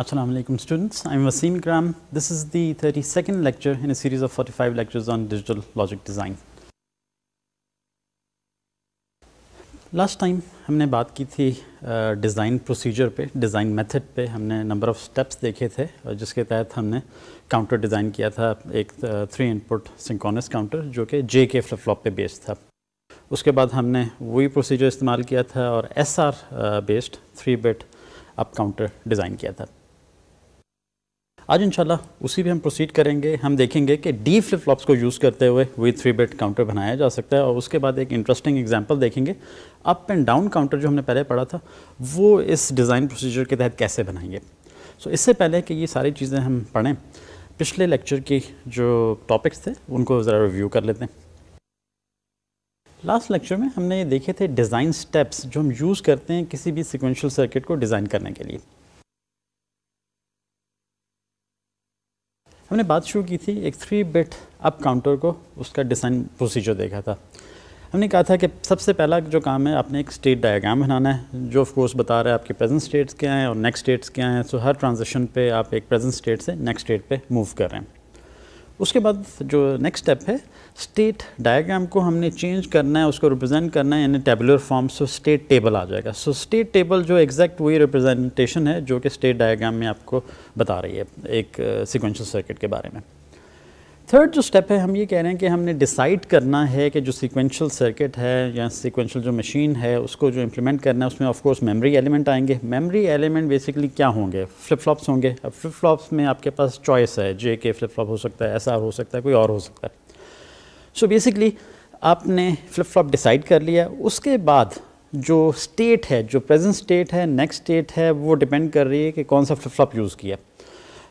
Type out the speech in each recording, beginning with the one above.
Assalamu alaikum, students. I'm Wasim Ikram. This is the 32nd lecture in a series of 45 lectures on digital logic design. Last time हमने बात की थी design procedure पे design method पे हमने number of steps देखे थे, और जिसके तहत हमने काउंटर डिज़ाइन किया था, एक थ्री इनपुट सिंकोनस काउंटर जो कि जे के फ्लिप फ्लॉप पे बेस्ड था उसके बाद हमने वही प्रोसीजर इस्तेमाल किया था और S R based three bit up counter design किया था आज इंशाल्लाह उसी भी हम प्रोसीड करेंगे। हम देखेंगे कि डी फ्लिप फ्लॉप्स को यूज़ करते हुए वही थ्री बिट काउंटर बनाया जा सकता है और उसके बाद एक इंटरेस्टिंग एग्जांपल देखेंगे। अप एंड डाउन काउंटर जो हमने पहले पढ़ा था वो इस डिज़ाइन प्रोसीजर के तहत कैसे बनाएँगे? सो so, इससे पहले कि ये सारी चीज़ें हम पढ़ें पिछले लेक्चर की जो टॉपिक्स थे उनको ज़रा रिव्यू कर लेते हैं। लास्ट लेक्चर में हमने ये देखे थे डिज़ाइन स्टेप्स जो हम यूज़ करते हैं किसी भी सिक्वेंशियल सर्किट को डिज़ाइन करने के लिए। हमने बात शुरू की थी एक थ्री बिट अप काउंटर को, उसका डिज़ाइन प्रोसीजर देखा था। हमने कहा था कि सबसे पहला जो काम है, आपने एक स्टेट डायग्राम बनाना है, जो ऑफ़ कोर्स बता रहा है आपके प्रेजेंट स्टेट्स क्या हैं और नेक्स्ट स्टेट्स क्या हैं। सो हर ट्रांजेक्शन पे आप एक प्रेजेंट स्टेट से नेक्स्ट स्टेट पे मूव कर रहे हैं। उसके बाद जो नेक्स्ट स्टेप है स्टेट डायग्राम को हमने चेंज करना है उसको रिप्रेजेंट करना है यानी tabular form so state table आ जाएगा। सो स्टेट टेबल जो एग्जैक्ट वही रिप्रेजेंटेशन है जो कि स्टेट डायग्राम में आपको बता रही है एक सिक्वेंशियल uh, सर्किट के बारे में। थर्ड जो स्टेप है हम ये कह रहे हैं कि हमने डिसाइड करना है कि जो सीक्वेंशियल सर्किट है या सीक्वेंशियल जो मशीन है उसको जो इम्प्लीमेंट करना है उसमें ऑफ़ कोर्स मेमोरी एलिमेंट आएँगे। मेमोरी एलिमेंट बेसिकली क्या होंगे? फ्लिप फ्लॉप्स होंगे। अब फ्लिप फ्लॉप्स में आपके पास चॉइस है जे के फ्लिप फ्लॉप हो सकता है ऐसा हो सकता है कोई और हो सकता है। सो बेसिकली आपने फ्लिप फ्लॉप डिसाइड कर लिया। उसके बाद जो स्टेट है, जो प्रेजेंट स्टेट है नेक्स्ट स्टेट है, वो डिपेंड कर रही है कि कौन सा फ्लिप फ्लॉप यूज़ किया।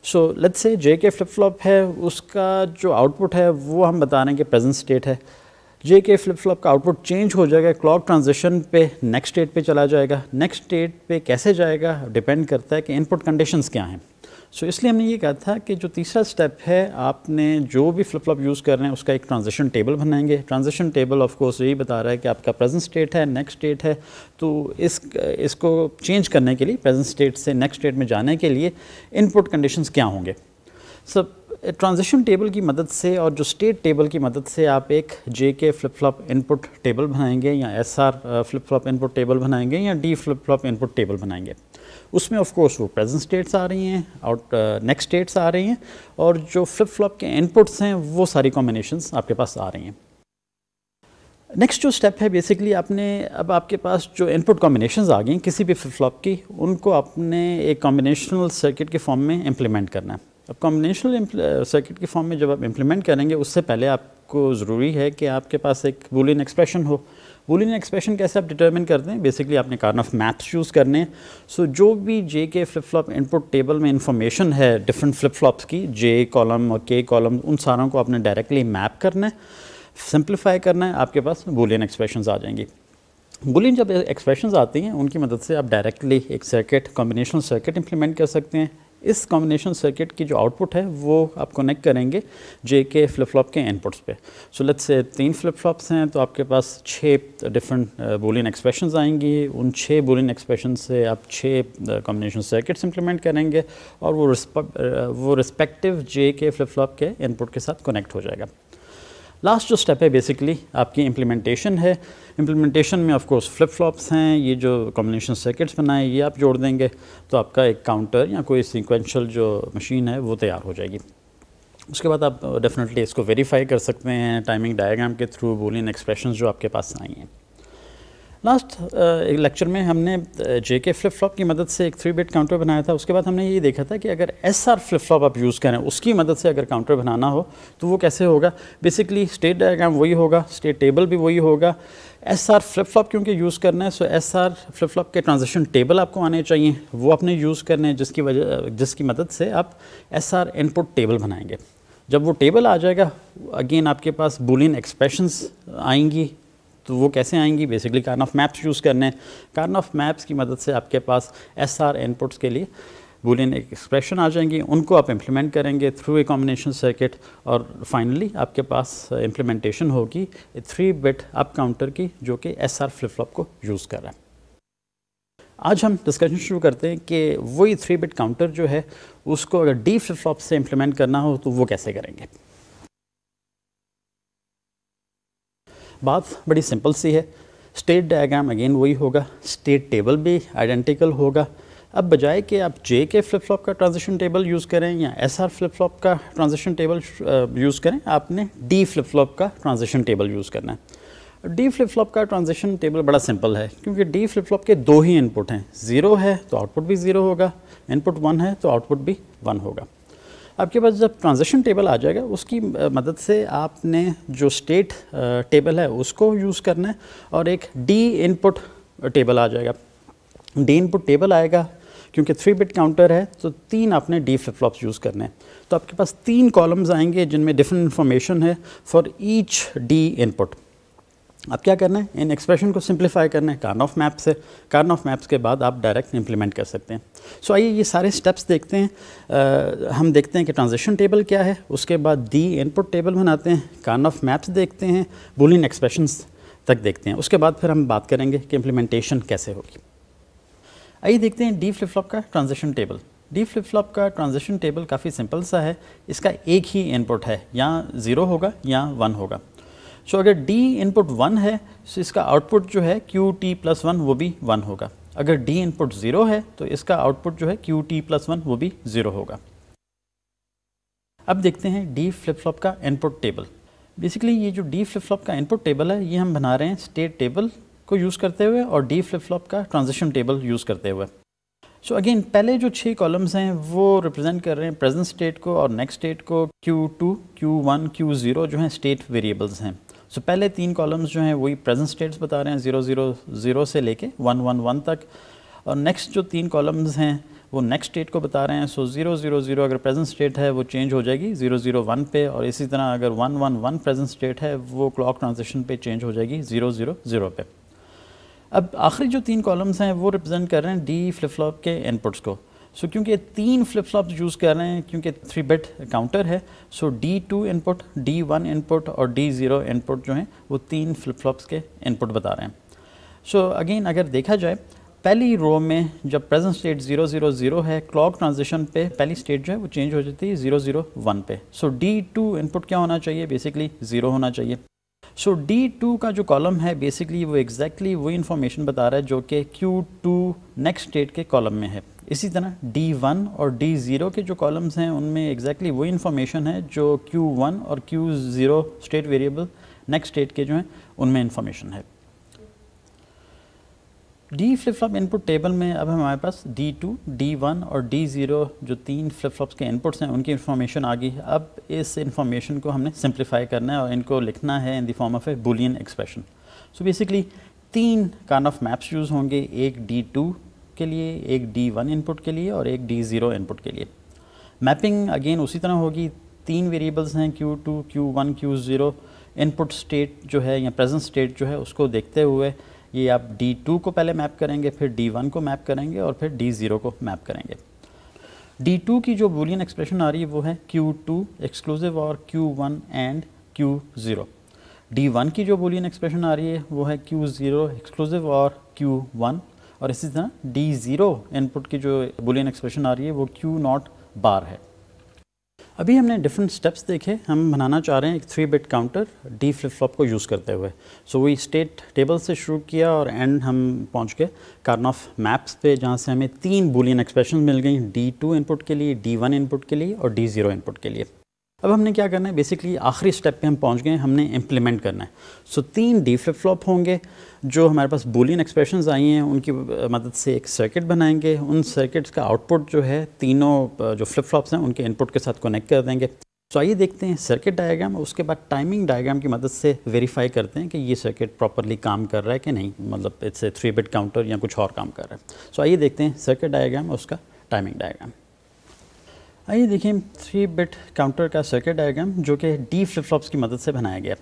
So let's say J K flip flop है, उसका जो आउटपुट है, वो हम बता रहे हैं कि प्रेजेंट स्टेट है। जे के फ्लिप फ्लॉप का आउटपुट चेंज हो जाएगा क्लॉक ट्रांजिशन पे नेक्स्ट स्टेट पे चला जाएगा। नेक्स्ट स्टेट पे कैसे जाएगा डिपेंड करता है कि इनपुट कंडीशंस क्या हैं। सो इसलिए हमने ये कहा था कि जो तीसरा स्टेप है, आपने जो भी फ्लिप फ्लॉप यूज़ कर रहे हैं, उसका एक ट्रांजिशन टेबल बनाएँगे। ट्रांजिशन टेबल ऑफ़ कोर्स यही बता रहा है कि आपका प्रेजेंट स्टेट है नेक्स्ट स्टेट है। तो इस, इसको चेंज करने के लिए प्रेजेंट स्टेट से नेक्स्ट स्टेट में जाने के लिए इनपुट कंडीशंस क्या होंगे? सब ट्रांजिशन टेबल की मदद से और जो स्टेट टेबल की मदद से आप एक J K flip flop input table बनाएँगे या S R flip flop input table बनाएँगे या D flip flop input table बनाएँगे। उसमें ऑफ़ कोर्स वो प्रेजेंट स्टेट्स आ रही हैं आउट नेक्स्ट स्टेट्स आ रही हैं, और जो फ्लिप फ्लॉप के इनपुट्स हैं, वो सारी कॉम्बिनेशंस आपके पास आ रही हैं। नेक्स्ट जो स्टेप है बेसिकली आपने, अब आपके पास जो इनपुट कॉम्बिनेशंस आ गई किसी भी फ्लिप फ्लॉप की, उनको आपने एक कॉम्बिनेशनल सर्किट के फॉर्म में इम्प्लीमेंट करना है। अब कॉम्बिनेशनल सर्किट के फॉर्म में जब आप इम्प्लीमेंट करेंगे, उससे पहले आपको ज़रूरी है कि आपके पास एक बुलियन एक्सप्रेशन हो। बुलियन एक्सप्रेशन कैसे आप डिटर्मिन करते हैं? बेसिकली आपने कारण ऑफ़ मैथ्स चूज़ करने हैं। सो so, जो भी J K flip flop input table में इंफॉर्मेशन है डिफरेंट फ्लिप फ्लॉप्स की जे कॉलम और के कॉलम उन सारों को आपने डायरेक्टली मैप करना है सिंप्लीफाई करना है आपके पास बुलियन एक्सप्रेशन आ जाएँगी। बुलियन जब एक्सप्रेशन आती हैं उनकी मदद से आप डायरेक्टली एक सर्किट कॉम्बिनेशनल सर्किट इंप्लीमेंट कर सकते हैं। इस कॉम्बिनेशन सर्किट की जो आउटपुट है, वो आप कनेक्ट करेंगे जे के फ्लिप फ्लॉप के इनपुट्स पे। सो लेट्स से तीन फ्लिप फ्लॉप्स हैं तो आपके पास छः डिफरेंट बोलियन एक्सप्रेशंस आएँगी। उन छः बोलियन एक्सप्रेशन से आप छः कॉम्बिनेशन सर्किट्स इंप्लीमेंट करेंगे और वो वो रिस्पेक्टिव जे के फ्लिप फ्लॉप के इनपुट के साथ कनेक्ट हो जाएगा। लास्ट जो स्टेप है बेसिकली आपकी इम्प्लीमेंटेशन है। इम्प्लीमेंटेशन में ऑफ़ कोर्स फ्लिप फ्लॉप्स हैं, ये जो कॉम्बिनेशन सर्किट्स बनाए, ये आप जोड़ देंगे तो आपका एक काउंटर या कोई सीक्वेंशियल जो मशीन है, वो तैयार हो जाएगी। उसके बाद आप डेफिनेटली इसको वेरीफाई कर सकते हैं टाइमिंग डायग्राम के थ्रू बोलियन एक्सप्रेशन जो आपके पास आई हैं। लास्ट एक लेक्चर में हमने जे के फ्लिप फ्लॉप की मदद से एक थ्री बिट काउंटर बनाया था। उसके बाद हमने ये देखा था कि अगर एस आर फ्लिप फ्लॉप आप यूज़ करें, उसकी मदद से अगर काउंटर बनाना हो तो वो कैसे होगा? बेसिकली स्टेट डायग्राम वही होगा स्टेट टेबल भी वही होगा एस आर फ्लिप फ्लॉप क्योंकि यूज़ करना है so S R flip flop के ट्रांजेक्शन टेबल आपको आने चाहिए। वो आपने यूज़ करने हैं, जिसकी वजह, जिसकी मदद से आप एस आर इनपुट टेबल बनाएँगे। जब वो टेबल आ जाएगा अगेन आपके पास बुलियन एक्सप्रेशंस आएँगी तो वो कैसे आएँगी? Basically Karnaugh maps use करने हैं। कार्न ऑफ़ मैप्स की मदद से आपके पास एस आर इनपुट्स के लिए बुलियन एक्सप्रेशन आ जाएँगी, उनको आप इम्प्लीमेंट करेंगे थ्रू ए कॉम्बिनेशन सर्किट और फाइनली आपके पास इम्प्लीमेंटेशन होगी थ्री बिट अप काउंटर की, जो कि एस आर फ्लिप फ्लॉप को यूज़ कर रहा है। आज हम डिस्कशन शुरू करते हैं कि वही थ्री बिट काउंटर जो है, उसको अगर डी फ्लिप फ्लॉप से इम्प्लीमेंट करना हो तो वो कैसे करेंगे? बात बड़ी सिंपल सी है। स्टेट डायग्राम अगेन वही होगा स्टेट टेबल भी आइडेंटिकल होगा अब बजाय कि आप जे के फ्लिप फ्लॉप का ट्रांजिशन टेबल यूज़ करें या एस आर फ्लिप फ्लॉप का ट्रांजिशन टेबल यूज़ करें, आपने डी फ्लिप फ्लॉप का ट्रांजिशन टेबल यूज़ करना है। डी फ्लिप फ्लॉप का ट्रांजेक्शन टेबल बड़ा सिंपल है, क्योंकि डी फ्लिप फ्लॉप के दो ही इनपुट हैं। ज़ीरो है तो आउटपुट भी ज़ीरो होगा इनपुट वन है तो आउटपुट भी वन होगा। आपके पास जब ट्रांजेक्शन टेबल आ जाएगा, उसकी मदद से आपने जो स्टेट टेबल है उसको यूज़ करना है और एक डी इनपुट टेबल आ जाएगा। डी इनपुट टेबल आएगा क्योंकि थ्री बिट काउंटर है तो तीन आपने डी फ्लिप फ्लॉप्स यूज़ करने हैं। तो आपके पास तीन कॉलम्स आएँगे जिनमें डिफरेंट इन्फॉर्मेशन है फॉर ईच डी इनपुट अब क्या करना है? इन एक्सप्रेशन को सिंप्लीफाई करना है कार्न ऑफ़ मैप से। कार्न ऑफ़ मैप्स के बाद आप डायरेक्ट इंप्लीमेंट कर सकते हैं। सो so, आइए ये सारे स्टेप्स देखते हैं। आ, हम देखते हैं कि ट्रांजेक्शन टेबल क्या है उसके बाद दी इनपुट टेबल बनाते हैं कार्न ऑफ़ मैप्स देखते हैं बुलियन एक्सप्रेशन तक देखते हैं। उसके बाद फिर हम बात करेंगे कि इम्प्लीमेंटेशन कैसे होगी। आइए देखते हैं डी फ्लिप फ्लॉप का transaction table D flip flop का ट्रांजेक्शन टेबल काफ़ी सिंपल सा है। इसका एक ही इनपुट है। या ज़ीरो होगा या वन होगा। सो अगर D इनपुट वन है तो इसका आउटपुट जो है क्यू टी प्लस वन वो भी वन होगा। अगर D इनपुट ज़ीरो है तो इसका आउटपुट जो है क्यू टी प्लस वन वो भी ज़ीरो होगा। अब देखते हैं डी फ्लिप फ्लॉप का इनपुट टेबल बेसिकली ये जो डी फ्लिप फ्लॉप का इनपुट टेबल है, ये हम बना रहे हैं स्टेट टेबल को यूज़ करते हुए और डी फ्लिप फ्लॉप का ट्रांजिशन टेबल यूज़ करते हुए। सो so अगेन पहले जो छः कॉलम्स हैं वो रिप्रेजेंट कर रहे हैं प्रेजेंट स्टेट को और नेक्स्ट स्टेट को Q2, Q1, Q0 जो हैं स्टेट वेरिएबल्स हैं। सो so, पहले तीन कॉलम्स जो हैं वही प्रेजेंट स्टेट्स बता रहे हैं ज़ीरो ज़ीरो ज़ीरो से लेके वन वन वन तक। और नेक्स्ट जो तीन कॉलम्स हैं वो नेक्स्ट स्टेट को बता रहे हैं। सो ज़ीरो ज़ीरो ज़ीरो अगर प्रेजेंट स्टेट है वो चेंज हो जाएगी ज़ीरो ज़ीरो वन पे। और इसी तरह अगर one one one present state है वो क्लॉक ट्रांजिशन पे चेंज हो जाएगी ज़ीरो ज़ीरो ज़ीरो पे। अब आखिरी जो तीन कॉलम्स हैं वो रिप्रेजेंट कर रहे हैं डी फ्लिप फ्लॉप के इनपुट्स को। सो so, क्योंकि तीन फ्लिप फ्लॉप यूज़ कर रहे हैं क्योंकि थ्री बिट काउंटर है so D two input D one input और डी ज़ीरो इनपुट जो हैं वो तीन फ्लिप फ्लॉप्स के इनपुट बता रहे हैं। सो so, अगेन अगर देखा जाए पहली रो में जब present state zero zero zero है क्लॉक ट्रांजिशन पे पहली स्टेट जो है वो चेंज हो जाती है ज़ीरो ज़ीरो वन पे। सो डी टू इनपुट क्या होना चाहिए? बेसिकली ज़ीरो होना चाहिए। सो डी टू का जो कॉलम है बेसिकली वो एग्जैक्टली exactly वही इन्फॉर्मेशन बता रहा है जो कि क्यू टू नेक्स्ट स्टेट के कॉलम में है। इसी तरह D1 और D0 के जो कॉलम्स हैं, उनमें एग्जैक्टली exactly वही इन्फॉर्मेशन है जो Q1 और Q0 state variable next state के जो हैं, उनमें इन्फॉर्मेशन है। D flip flop input table में अब हमारे पास D2, D1 और D0 जो तीन फ्लिप फ्लॉप्स के इनपुट्स हैं उनकी इन्फॉर्मेशन आ गई है। अब इस इन्फॉर्मेशन को हमने सिंप्लीफाई करना है और इनको लिखना है in the form of a Boolean expression so basically तीन कान ऑफ़ मैप्स यूज़ होंगे एक D2 के लिए एक डी वन इनपुट के लिए और एक डी ज़ीरो इनपुट के लिए। मैपिंग अगेन उसी तरह होगी। तीन वेरिएबल्स हैं Q two Q one Q zero input state जो है या प्रेजेंट स्टेट जो है उसको देखते हुए ये आप डी टू को पहले मैप करेंगे, फिर डी वन को मैप करेंगे और फिर डी ज़ीरो को मैप करेंगे। डी टू की जो बुलियन एक्सप्रेशन आ रही है वो है Q two exclusive or Q one and Q zero D one की जो बुलियन एक्सप्रेशन आ रही है वो है Q zero exclusive or Q one और इसी तरह डी ज़ीरो इनपुट की जो बुलियन एक्सप्रेशन आ रही है वो क्यू नॉट बार है। अभी हमने डिफरेंट स्टेप्स देखे। हम बनाना चाह रहे हैं एक three bit counter D flip flop को यूज़ करते हुए। सो so, वही स्टेट टेबल से शुरू किया और एंड हम पहुँच गए कार्न ऑफ़ मैप्स पे जहाँ से हमें तीन बुलियन एक्सप्रेशन मिल गई। डी टू इनपुट के लिए डी वन इनपुट के लिए और डी ज़ीरो इनपुट के लिए। अब हमने क्या करना है? बेसिकली आखिरी स्टेप पे हम पहुँच गए हमने इम्प्लीमेंट करना है। सो so, तीन डी फ्लिप फ्लॉप होंगे जो हमारे पास बोलियन एक्सप्रेशंस आई हैं उनकी मदद से एक सर्किट बनाएँगे। उन सर्किट्स का आउटपुट जो है तीनों जो फ्लिप फ्लॉप्स हैं उनके इनपुट के साथ कनेक्ट कर देंगे। तो आइए देखते हैं सर्किट डायग्राम उसके बाद टाइमिंग डायग्राम की मदद से वेरीफाई करते हैं कि ये सर्किट प्रॉपरली काम कर रहा है कि नहीं। मतलब इट्स थ्री बिट काउंटर या कुछ और काम कर रहा है। सो so, आइए देखते हैं सर्किट डायग्राम और उसका टाइमिंग डायग्राम आइए देखिए थ्री बिट काउंटर का सर्किट डायग्राम जो कि डी फ्लिप फ्लॉप्स की मदद से बनाया गया।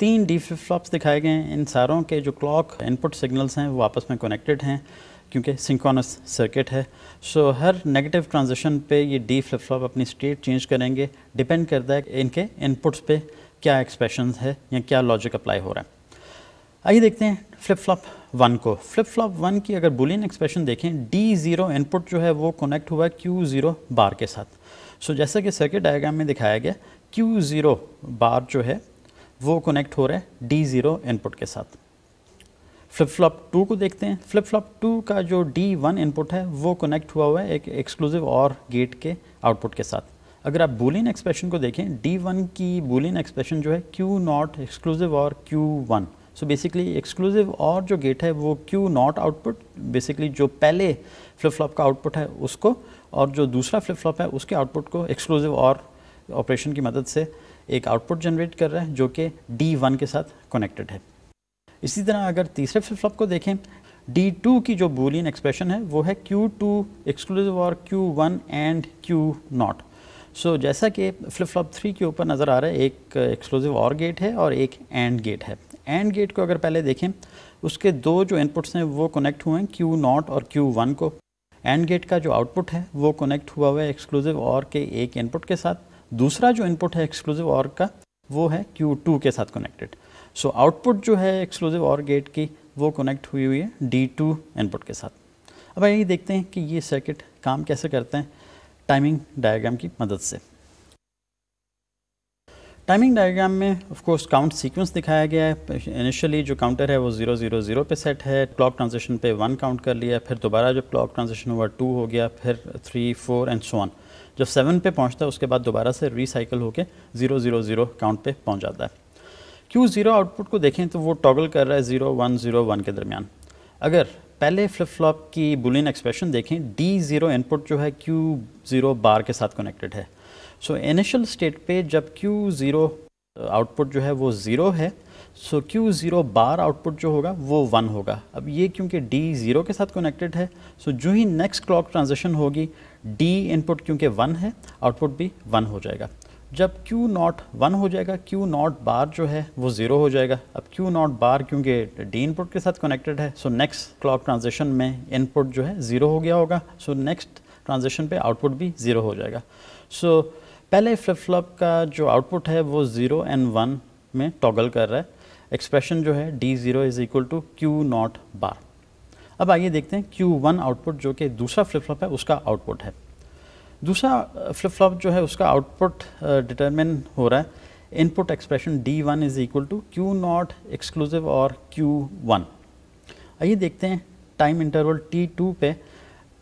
तीन डी फ्लिप फ्लॉप्स दिखाए गए हैं। इन सारों के जो क्लॉक इनपुट सिग्नल्स हैं वो आपस में कनेक्टेड हैं क्योंकि सिंक्रोनस सर्किट है। सो so, हर नेगेटिव ट्रांजिशन पे ये डी फ्लिप फ्लॉप अपनी स्टेट चेंज करेंगे। डिपेंड करता है इनके इनपुट्स पे क्या एक्सप्रेशन है या क्या लॉजिक अप्लाई हो रहा है। आइए देखते हैं फ्लिप फ्लॉप वन को। फ्लिप फ्लॉप वन की अगर बुलियन एक्सप्रेशन देखें डी ज़ीरो इनपुट जो है वो कनेक्ट हुआ है क्यू ज़ीरो बार के साथ। सो so, जैसा कि सर्किट डायग्राम में दिखाया गया क्यू ज़ीरो बार जो है वो कनेक्ट हो रहा है डी ज़ीरो इनपुट के साथ। फ्लिप फ्लॉप टू को देखते हैं। फ्लिप फ्लॉप टू का जो डी वन इनपुट है वो कनेक्ट हुआ हुआ है एक एक्सक्लूसिव और गेट के आउटपुट के साथ। अगर आप बुलियन एक्सप्रेशन को देखें डी वन की बुलियन एक्सप्रेशन जो है Q not exclusive or Q one so basically exclusive or जो गेट है, वो क्यू नॉट आउटपुट बेसिकली जो पहले फ्लिप फ्लॉप का आउटपुट है, उसको और जो दूसरा फ्लिप फ्लॉप है, उसके आउटपुट को एक्सक्लूसिव और ऑपरेशन की मदद से एक आउटपुट जनरेट कर रहा है, जो कि डी वन के साथ कनेक्टेड है। इसी तरह अगर तीसरे फ्लिप फ्लॉप को देखें डी टू की जो बुलियन एक्सप्रेशन है, वो है Q two exclusive or Q one and Q not so जैसा कि फ्लिप फ्लॉप थ्री के ऊपर नज़र आ रहा है, एक एक्सक्लूसिव और गेट है और एक एंड गेट है। एंड गेट को अगर पहले देखें, उसके दो जो इनपुट्स हैं, वो कनेक्ट हुए हैं क्यू नॉट और क्यू वन को। एंड गेट का जो आउटपुट है, वो कनेक्ट हुआ हुआ है एक्सक्लूसिव और के एक इनपुट के साथ। दूसरा जो इनपुट है एक्सक्लूसिव और का, वो है क्यू टू के साथ कनेक्टेड सो आउटपुट जो है एक्सक्लूसिव और गेट की, वो कनेक्ट हुई हुई है डी टू इनपुट के साथ। अब यही देखते हैं कि ये सर्किट काम कैसे करते हैं टाइमिंग डायग्राम की मदद से। टाइमिंग डायग्राम में ऑफ़ कोर्स काउंट सीक्वेंस दिखाया गया है। इनिशियली जो काउंटर है वो ज़ीरो ज़ीरो ज़ीरो पे सेट है। क्लॉक ट्रांजिशन पे वन काउंट कर लिया फिर दोबारा जब क्लॉक ट्रांजिशन हुआ टू हो गया। फिर three four and so on जब सेवन पे पहुँचता है, उसके बाद दोबारा से रिसाइकल होकर ज़ीरो ज़ीरो ज़ीरो काउंट पे पहुँच जाता है। क्यू ज़ीरो आउटपुट को देखें तो वो टॉगल कर रहा है ज़ीरो वन ज़ीरो वन के दरमियान। अगर पहले फ्लिप फ्लॉप की बुलियन एक्सप्रेशन देखें डी ज़ीरो इनपुट जो है क्यू ज़ीरो बार के साथ कनेक्टेड है। सो इनिशियल स्टेट पे जब क्यू ज़ीरो आउटपुट जो है वो ज़ीरो है so Q zero bar output जो होगा वो वन होगा। अब ये क्योंकि डी ज़ीरो के साथ कनेक्टेड है सो जो ही नेक्स्ट क्लॉक ट्रांजेक्शन होगी डी इनपुट क्योंकि वन है आउटपुट भी वन हो जाएगा। जब Q नॉट वन हो जाएगा Q नॉट बार जो है वो ज़ीरो हो जाएगा। अब Q नॉट बार क्योंकि डी इनपुट के साथ कनेक्टेड है सो नेक्स्ट क्लॉक ट्रांजेक्शन में इनपुट जो है ज़ीरो हो गया होगा सो नेक्स्ट ट्रांजेक्शन पे आउटपुट भी ज़ीरो हो जाएगा। सो so, पहले फ्लिप फ्लॉप का जो आउटपुट है वो ज़ीरो एंड वन में टॉगल कर रहा है। एक्सप्रेशन जो है D zero is equal to Q not bar अब आइए देखते हैं क्यू वन आउटपुट जो कि दूसरा फ्लिप फ्लॉप है, उसका आउटपुट है। दूसरा फ्लिप फ्लॉप जो है उसका आउटपुट डिटरमिन हो रहा है। Input expression D one is equal to Q not exclusive or Q one आइए देखते हैं टाइम इंटरवल टी टू पे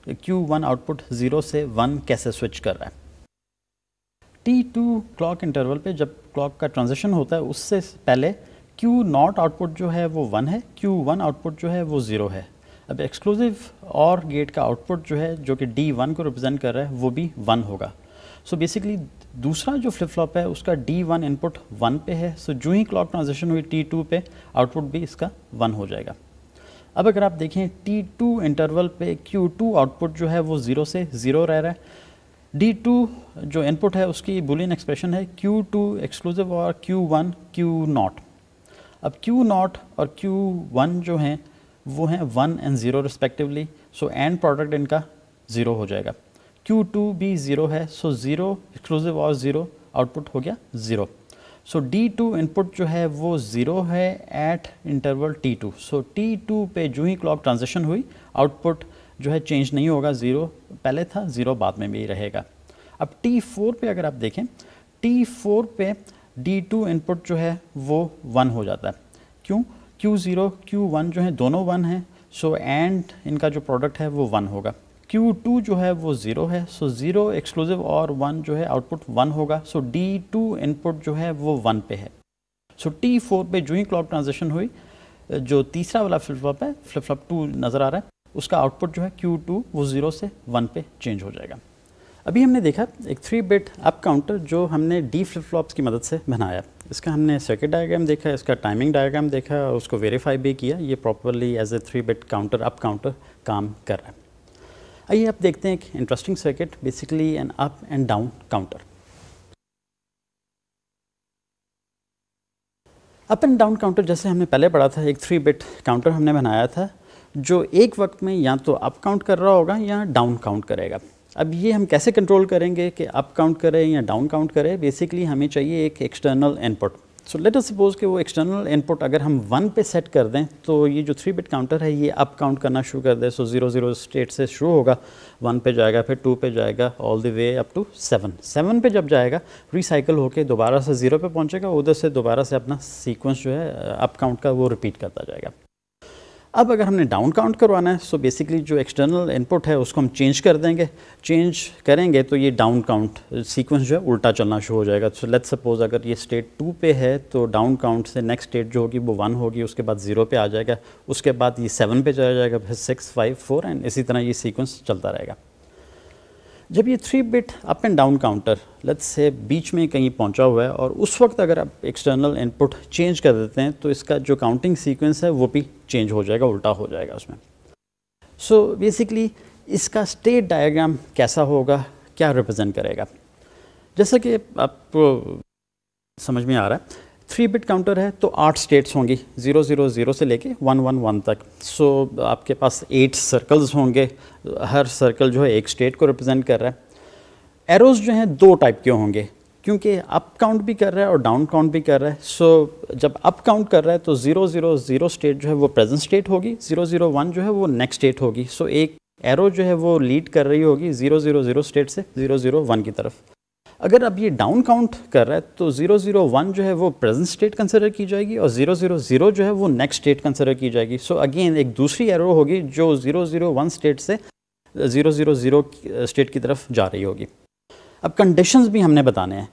क्यू वन आउटपुट ज़ीरो से वन कैसे स्विच कर रहा है। टी टू क्लॉक इंटरवल पे जब क्लॉक का ट्रांजिशन होता है, उससे पहले क्यू नॉट आउटपुट जो है वो वन है क्यू वन आउटपुट जो है वो ज़ीरो है। अब एक्सक्लूसिव और गेट का आउटपुट जो है, जो कि डी वन को रिप्रेजेंट कर रहा है, वो भी वन होगा। सो so बेसिकली दूसरा जो फ्लिप फ्लॉप है, उसका डी वन इनपुट वन पे है। सो so जो ही क्लॉक ट्रांजिशन हुई टी टू पे आउटपुट भी इसका वन हो जाएगा। अब अगर आप देखें टी टू इंटरवल पे क्यू टू आउटपुट जो है वो ज़ीरो से ज़ीरो रह रहा है। डी टू जो इनपुट है, उसकी बुलियन एक्सप्रेशन है Q two exclusive or Q one Q not अब क्यू नॉट और क्यू वन जो हैं, वो हैं one and zero respectively so and product इनका ज़ीरो हो जाएगा। क्यू टू भी ज़ीरो है so zero exclusive or zero output हो गया zero so D two input जो है, वो ज़ीरो है at interval T two so T two पे जो ही क्लॉक ट्रांजेक्शन हुई आउटपुट जो है चेंज नहीं होगा ज़ीरो पहले था ज़ीरो बाद में भी रहेगा। अब टी फोर पर अगर आप देखें टी फोर पे डी टू इनपुट जो है वो वन हो जाता है। क्यों? क्यू ज़ीरो क्यू वन जो है दोनों वन हैं सो एंड इनका जो प्रोडक्ट है वो वन होगा। क्यू टू जो है वो ज़ीरो है so zero exclusive or one जो है आउटपुट वन होगा सो डी टू इनपुट जो है वो वन पे है। सो टी फोर पे जो ही क्लॉक ट्रांजेक्शन हुई, जो तीसरा वाला फ्लिप फ्लॉप है फ्लिप फ्लॉप टू नज़र आ रहा है उसका आउटपुट जो है क्यू टू वो ज़ीरो से वन पे चेंज हो जाएगा। अभी हमने देखा एक थ्री बिट अप काउंटर जो हमने डी फ्लिप फ्लॉप्स की मदद से बनाया। इसका हमने सर्किट डायग्राम देखा, इसका टाइमिंग डायग्राम देखा और उसको वेरीफाई भी किया। ये properly as a three bit counter up counter काम कर रहा है। आइए आप देखते हैं एक interesting circuit basically an up and down counter up and down counter जैसे हमने पहले पढ़ा था, एक थ्री बिट काउंटर हमने बनाया था। जो एक वक्त में या तो अप काउंट कर रहा होगा या डाउन काउंट करेगा। अब ये हम कैसे कंट्रोल करेंगे कि अप काउंट करें या डाउन काउंट करें? बेसिकली हमें चाहिए एक external input so let us suppose कि वो एक्सटर्नल इनपुट अगर हम वन पे सेट कर दें तो ये जो थ्री बिट काउंटर है, ये अप काउंट करना शुरू कर दे। सो ज़ीरो ज़ीरो स्टेट से शुरू होगा। वन पे जाएगा, फिर टू पे जाएगा all the way up to seven seven पे जब जाएगा रिसाइकल होकर दोबारा से ज़ीरो पे पहुंचेगा, उधर से दोबारा से अपना सीक्वेंस जो है अप काउंट का वो रिपीट करता जाएगा। अब अगर हमने डाउन काउंट करवाना है सो बेसिकली जो एक्सटर्नल इनपुट है, उसको हम चेंज कर देंगे। चेंज करेंगे तो ये डाउन काउंट सीक्वेंस जो है, उल्टा चलना शुरू हो जाएगा। सो लेट्स सपोज़ अगर ये स्टेट टू पे है तो डाउन काउंट से नेक्स्ट स्टेट जो होगी, वो वन होगी, उसके बाद ज़ीरो पे आ जाएगा। उसके बाद ये सेवन पे चला जाएगा, फिर सिक्स फाइव फोर एंड इसी तरह ये सीक्वेंस चलता रहेगा। जब ये three bit up and down counter let's say बीच में कहीं पहुँचा हुआ है और उस वक्त अगर आप एक्सटर्नल इनपुट चेंज कर देते हैं तो इसका जो काउंटिंग सीक्वेंस है वो भी चेंज हो जाएगा उल्टा हो जाएगा उसमें। सो so, बेसिकली इसका स्टेट डायग्राम कैसा होगा क्या रिप्रेजेंट करेगा? जैसा कि आपको समझ में आ रहा है थ्री बिट काउंटर है तो आठ स्टेट्स होंगी ज़ीरो ज़ीरो ज़ीरो से लेके वन वन वन तक। सो so, आपके पास एट सर्कल्स होंगे हर सर्कल जो है एक स्टेट को रिप्रेजेंट कर रहा है। एरोज़ जो हैं दो टाइप के होंगे क्योंकि अप काउंट भी कर रहा है और डाउन काउंट भी कर रहा है। सो so, जब अप काउंट कर रहा है तो ज़ीरो ज़ीरो ज़ीरो स्टेट जो है वो प्रेजेंट स्टेट होगी ज़ीरो ज़ीरो वन जो है वो नेक्स्ट स्टेट होगी। सो so, एक एरो जो है वो लीड कर रही होगी ज़ीरो ज़ीरो ज़ीरो स्टेट से ज़ीरो ज़ीरो वन की तरफ़। अगर अब ये डाउन काउंट कर रहा है तो ज़ीरो ज़ीरो वन जो है वो प्रेजेंट स्टेट कंसिडर की जाएगी और ज़ीरो ज़ीरो ज़ीरो जो है वो नेक्स्ट स्टेट कंसिडर की जाएगी। सो so, अगेन एक दूसरी एरो होगी जो ज़ीरो ज़ीरो वन स्टेट से ज़ीरो ज़ीरो ज़ीरो स्टेट की तरफ़ जा रही होगी। अब कंडीशंस भी हमने बताने हैं।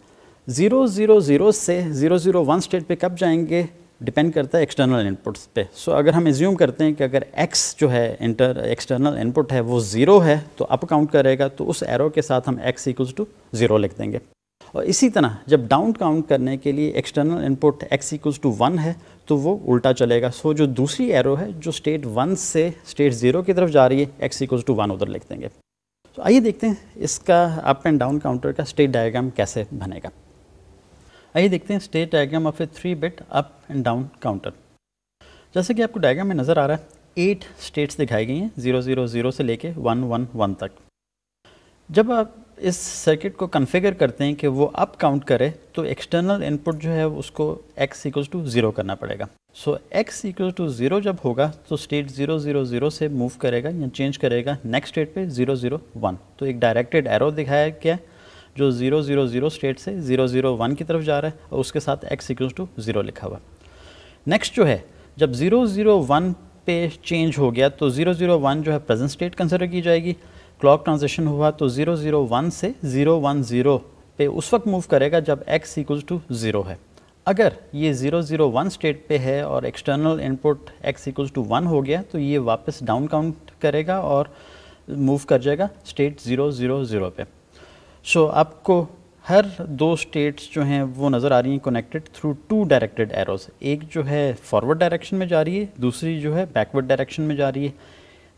ज़ीरो ज़ीरो ज़ीरो से ज़ीरो ज़ीरो वन स्टेट पे कब जाएँगे? डिपेंड करता है एक्सटर्नल इनपुट्स पे। सो so, अगर हम एज्यूम करते हैं कि अगर x जो है इंटर एक्सटर्नल इनपुट है वो ज़ीरो है तो अप काउंट करेगा तो उस एरो के साथ हम x इक्वल्स टू ज़ीरो लिख देंगे। और इसी तरह जब डाउन काउंट करने के लिए external input x equals to one है तो वो उल्टा चलेगा। सो so, जो दूसरी एरो है जो स्टेट वन से स्टेट ज़ीरो की तरफ़ जा रही है x इक्वल्स टू वन उधर लिख देंगे। तो आइए देखते हैं इसका अप एंड डाउन काउंटर का स्टेट डायग्राम कैसे बनेगा। आइए देखते हैं state diagram of a three bit up and down counter. जैसे कि आपको डायग्राम में नज़र आ रहा है एट स्टेट्स दिखाई गई हैं ज़ीरो ज़ीरो ज़ीरो से लेके वन वन वन तक। जब आप इस सर्किट को कन्फिगर करते हैं कि वो अप काउंट करे तो एक्सटर्नल इनपुट जो है उसको x इक्वल्स टू ज़ीरो करना पड़ेगा। So so, x equal to zero जब होगा तो स्टेट ज़ीरो ज़ीरो ज़ीरो से मूव करेगा या चेंज करेगा नेक्स्ट स्टेट पे ज़ीरो ज़ीरो वन तो एक डायरेक्टेड एरो दिखाया गया जो ज़ीरो ज़ीरो ज़ीरो स्टेट से ज़ीरो ज़ीरो वन की तरफ़ जा रहा है और उसके साथ एक्स इक्वल्स टू ज़ीरो लिखा हुआ। नेक्स्ट जो है, जब ज़ीरो ज़ीरो वन पे चेंज हो गया तो ज़ीरो ज़ीरो वन जो है प्रेजेंट स्टेट कंसिडर की जाएगी। क्लॉक ट्रांजेक्शन हुआ तो ज़ीरो ज़ीरो वन से ज़ीरो वन ज़ीरो पे उस वक्त मूव करेगा जब एक्स इक्वल्स टू ज़ीरो है। अगर ये ज़ीरो ज़ीरो वन स्टेट पे है और external input X equals to one हो गया तो ये वापस डाउन काउंट करेगा और मूव कर जाएगा स्टेट ज़ीरो ज़ीरो ज़ीरो पे। सो so, आपको हर दो स्टेट्स जो हैं वो नज़र आ रही हैं connected through two directed arrows एक जो है फॉरवर्ड डायरेक्शन में जा रही है दूसरी जो है बैकवर्ड डायरेक्शन में जा रही है.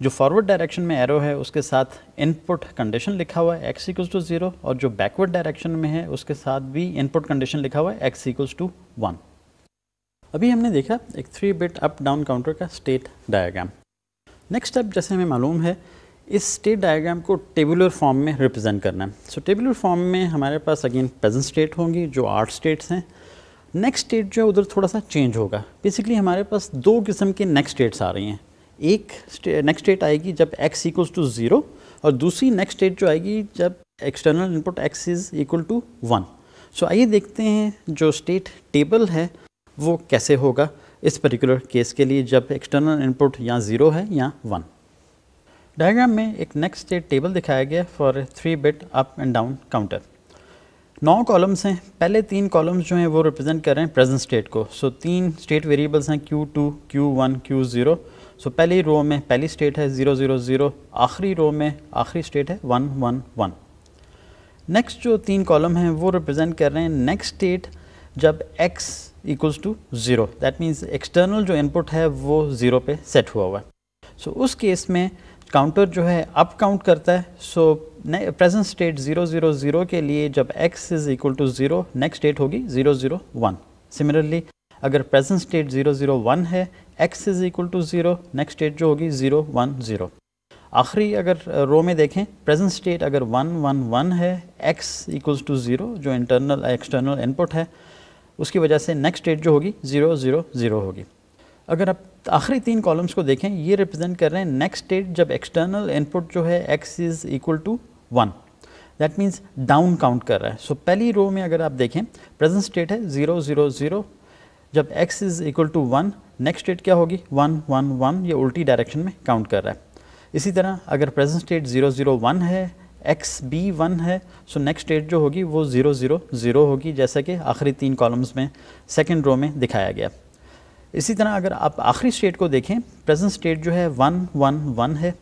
जो फॉरवर्ड डायरेक्शन में एरो है उसके साथ इनपुट कंडीशन लिखा हुआ है एक्स इक्वल्स टू ज़ीरो और जो बैकवर्ड डायरेक्शन में है उसके साथ भी इनपुट कंडीशन लिखा हुआ है एक्स इक्वल्स टू वन अभी हमने देखा एक three bit up down counter का स्टेट डायग्राम नेक्स्ट स्टेप जैसे हमें मालूम है इस स्टेट डायग्राम को टेबुलर फॉर्म में रिप्रेजेंट करना है। सो टेबुलर फॉर्म में हमारे पास अगेन प्रेजेंट स्टेट होंगी, जो आठ स्टेट्स हैं। नेक्स्ट स्टेट जो है, उधर थोड़ा सा चेंज होगा। बेसिकली हमारे पास दो किस्म के नेक्स्ट स्टेट्स आ रही हैं। एक नेक्स्ट स्टेट आएगी जब एक्स इक्वल्स टू ज़ीरो और दूसरी नेक्स्ट स्टेट जो आएगी जब external input X is equal to one so आइए देखते हैं जो स्टेट टेबल है, वो कैसे होगा इस पर्टिकुलर केस के लिए, जब एक्सटर्नल इनपुट या ज़ीरो है या वन डायग्राम में एक नेक्स्ट स्टेट टेबल दिखाया गया for three bit up and down counter now columns हैं। पहले तीन कॉलम्स जो हैं वो रिप्रेजेंट कर रहे हैं प्रेजेंट स्टेट को। सो so, तीन स्टेट वेरिएबल्स हैं Q2, Q1, Q0 सो पहली रो में पहली स्टेट है ज़ीरो ज़ीरो ज़ीरो आखिरी रो में आखिरी स्टेट है वन वन वन नेक्स्ट जो तीन कॉलम हैं वो रिप्रेजेंट कर रहे हैं नेक्स्ट स्टेट जब x equals to zero that means external जो इनपुट है वो ज़ीरो पे सेट हुआ हुआ है। सो so, उस केस में काउंटर जो है अप काउंट करता है। So present state zero zero zero के लिए जब x is equal to zero next state होगी ज़ीरो ज़ीरो वन सिमिलरली अगर present state zero zero one है, x is equal to zero next state जो होगी ज़ीरो वन ज़ीरो आखिरी अगर रो में देखें प्रेजेंट स्टेट अगर वन वन वन है, x इक्वल्स टू ज़ीरो जो इंटरनल एक्सटर्नल इनपुट है, उसकी वजह से नेक्स्ट स्टेट जो होगी ज़ीरो ज़ीरो ज़ीरो होगी। अगर आप आखिरी तीन कॉलम्स को देखें ये रिप्रेजेंट कर रहे हैं नेक्स्ट स्टेट जब एक्सटर्नल इनपुट जो है X is equal to one that means down count कर रहा है। सो so, पहली रो में अगर आप देखें प्रेजेंट स्टेट है ज़ीरो ज़ीरो ज़ीरो जब x is equal to one next state क्या होगी? वन वन वन ये उल्टी डायरेक्शन में काउंट कर रहा है। इसी तरह अगर present state zero zero one है एक्स बी वन है सो नेक्स्ट स्टेट जो होगी वो ज़ीरो ज़ीरो ज़ीरो होगी जैसा कि आखिरी तीन कॉलम्स में सेकेंड रो में दिखाया गया। इसी तरह अगर आप आखिरी स्टेट को देखें प्रेजेंट स्टेट जो है वन वन वन है।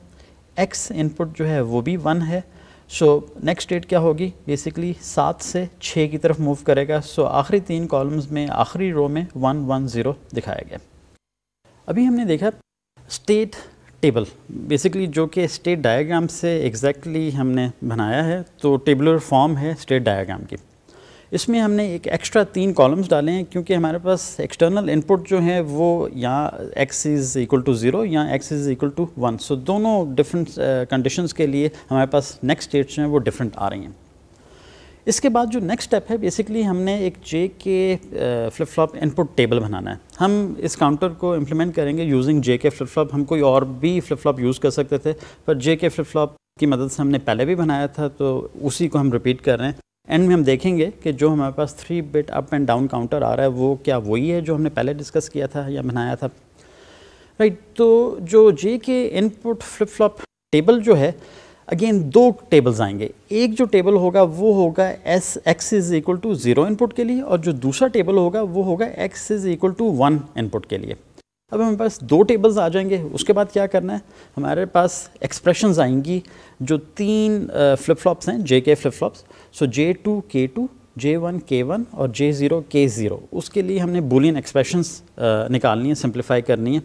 एक्स इनपुट जो है वो भी वन है। सो नेक्स्ट स्टेट क्या होगी? बेसिकली सात से छः की तरफ़ मूव करेगा। सो so, आखिरी तीन कॉलम्स में आखिरी रो में वन वन ज़ीरो दिखाया गया। अभी हमने देखा स्टेट टेबल बेसिकली जो कि स्टेट डायग्राम से एग्जैक्टली exactly हमने बनाया है तो टेबलर फॉर्म है स्टेट डायग्राम की। इसमें हमने एक एक्स्ट्रा तीन कॉलम्स डाले हैं क्योंकि हमारे पास एक्सटर्नल इनपुट जो है वो यहाँ X is equal to zero या X is equal to one so दोनों डिफरेंट कंडीशंस के लिए हमारे पास नेक्स्ट स्टेट्स हैं वो डिफरेंट आ रही हैं। इसके बाद जो नेक्स्ट स्टेप है बेसिकली हमने एक J K flip flop input table बनाना है। हम इस काउंटर को इम्प्लीमेंट करेंगे यूजिंग जे के फ्लिप फ्लॉप हम कोई और भी फ्लिप फ्लॉप यूज़ कर सकते थे, पर जे के फ्लिप फ्लॉप की मदद से हमने पहले भी बनाया था तो उसी को हम रिपीट कर रहे हैं। एंड में हम देखेंगे कि जो हमारे पास three bit up and down counter आ रहा है वो क्या वही है जो हमने पहले डिस्कस किया था या बनाया था? राइट right, तो जो जे के इनपुट फ्लिप फ्लॉप टेबल जो है अगेन दो टेबल्स आएँगे। एक जो टेबल होगा वो होगा S X is equal to zero input के लिए और जो दूसरा टेबल होगा वो होगा X is equal to one input के लिए। अब हमारे पास दो टेबल्स आ जाएँगे, उसके बाद क्या करना है? हमारे पास एक्सप्रेशंस आएँगी जो तीन फ्लिप फ्लॉप्स हैं J K flip flops so J two K two J one K one और जे ज़ीरो के ज़ीरो उसके लिए हमने बुलियन एक्सप्रेशंस निकालनी है सिंप्लीफाई करनी है।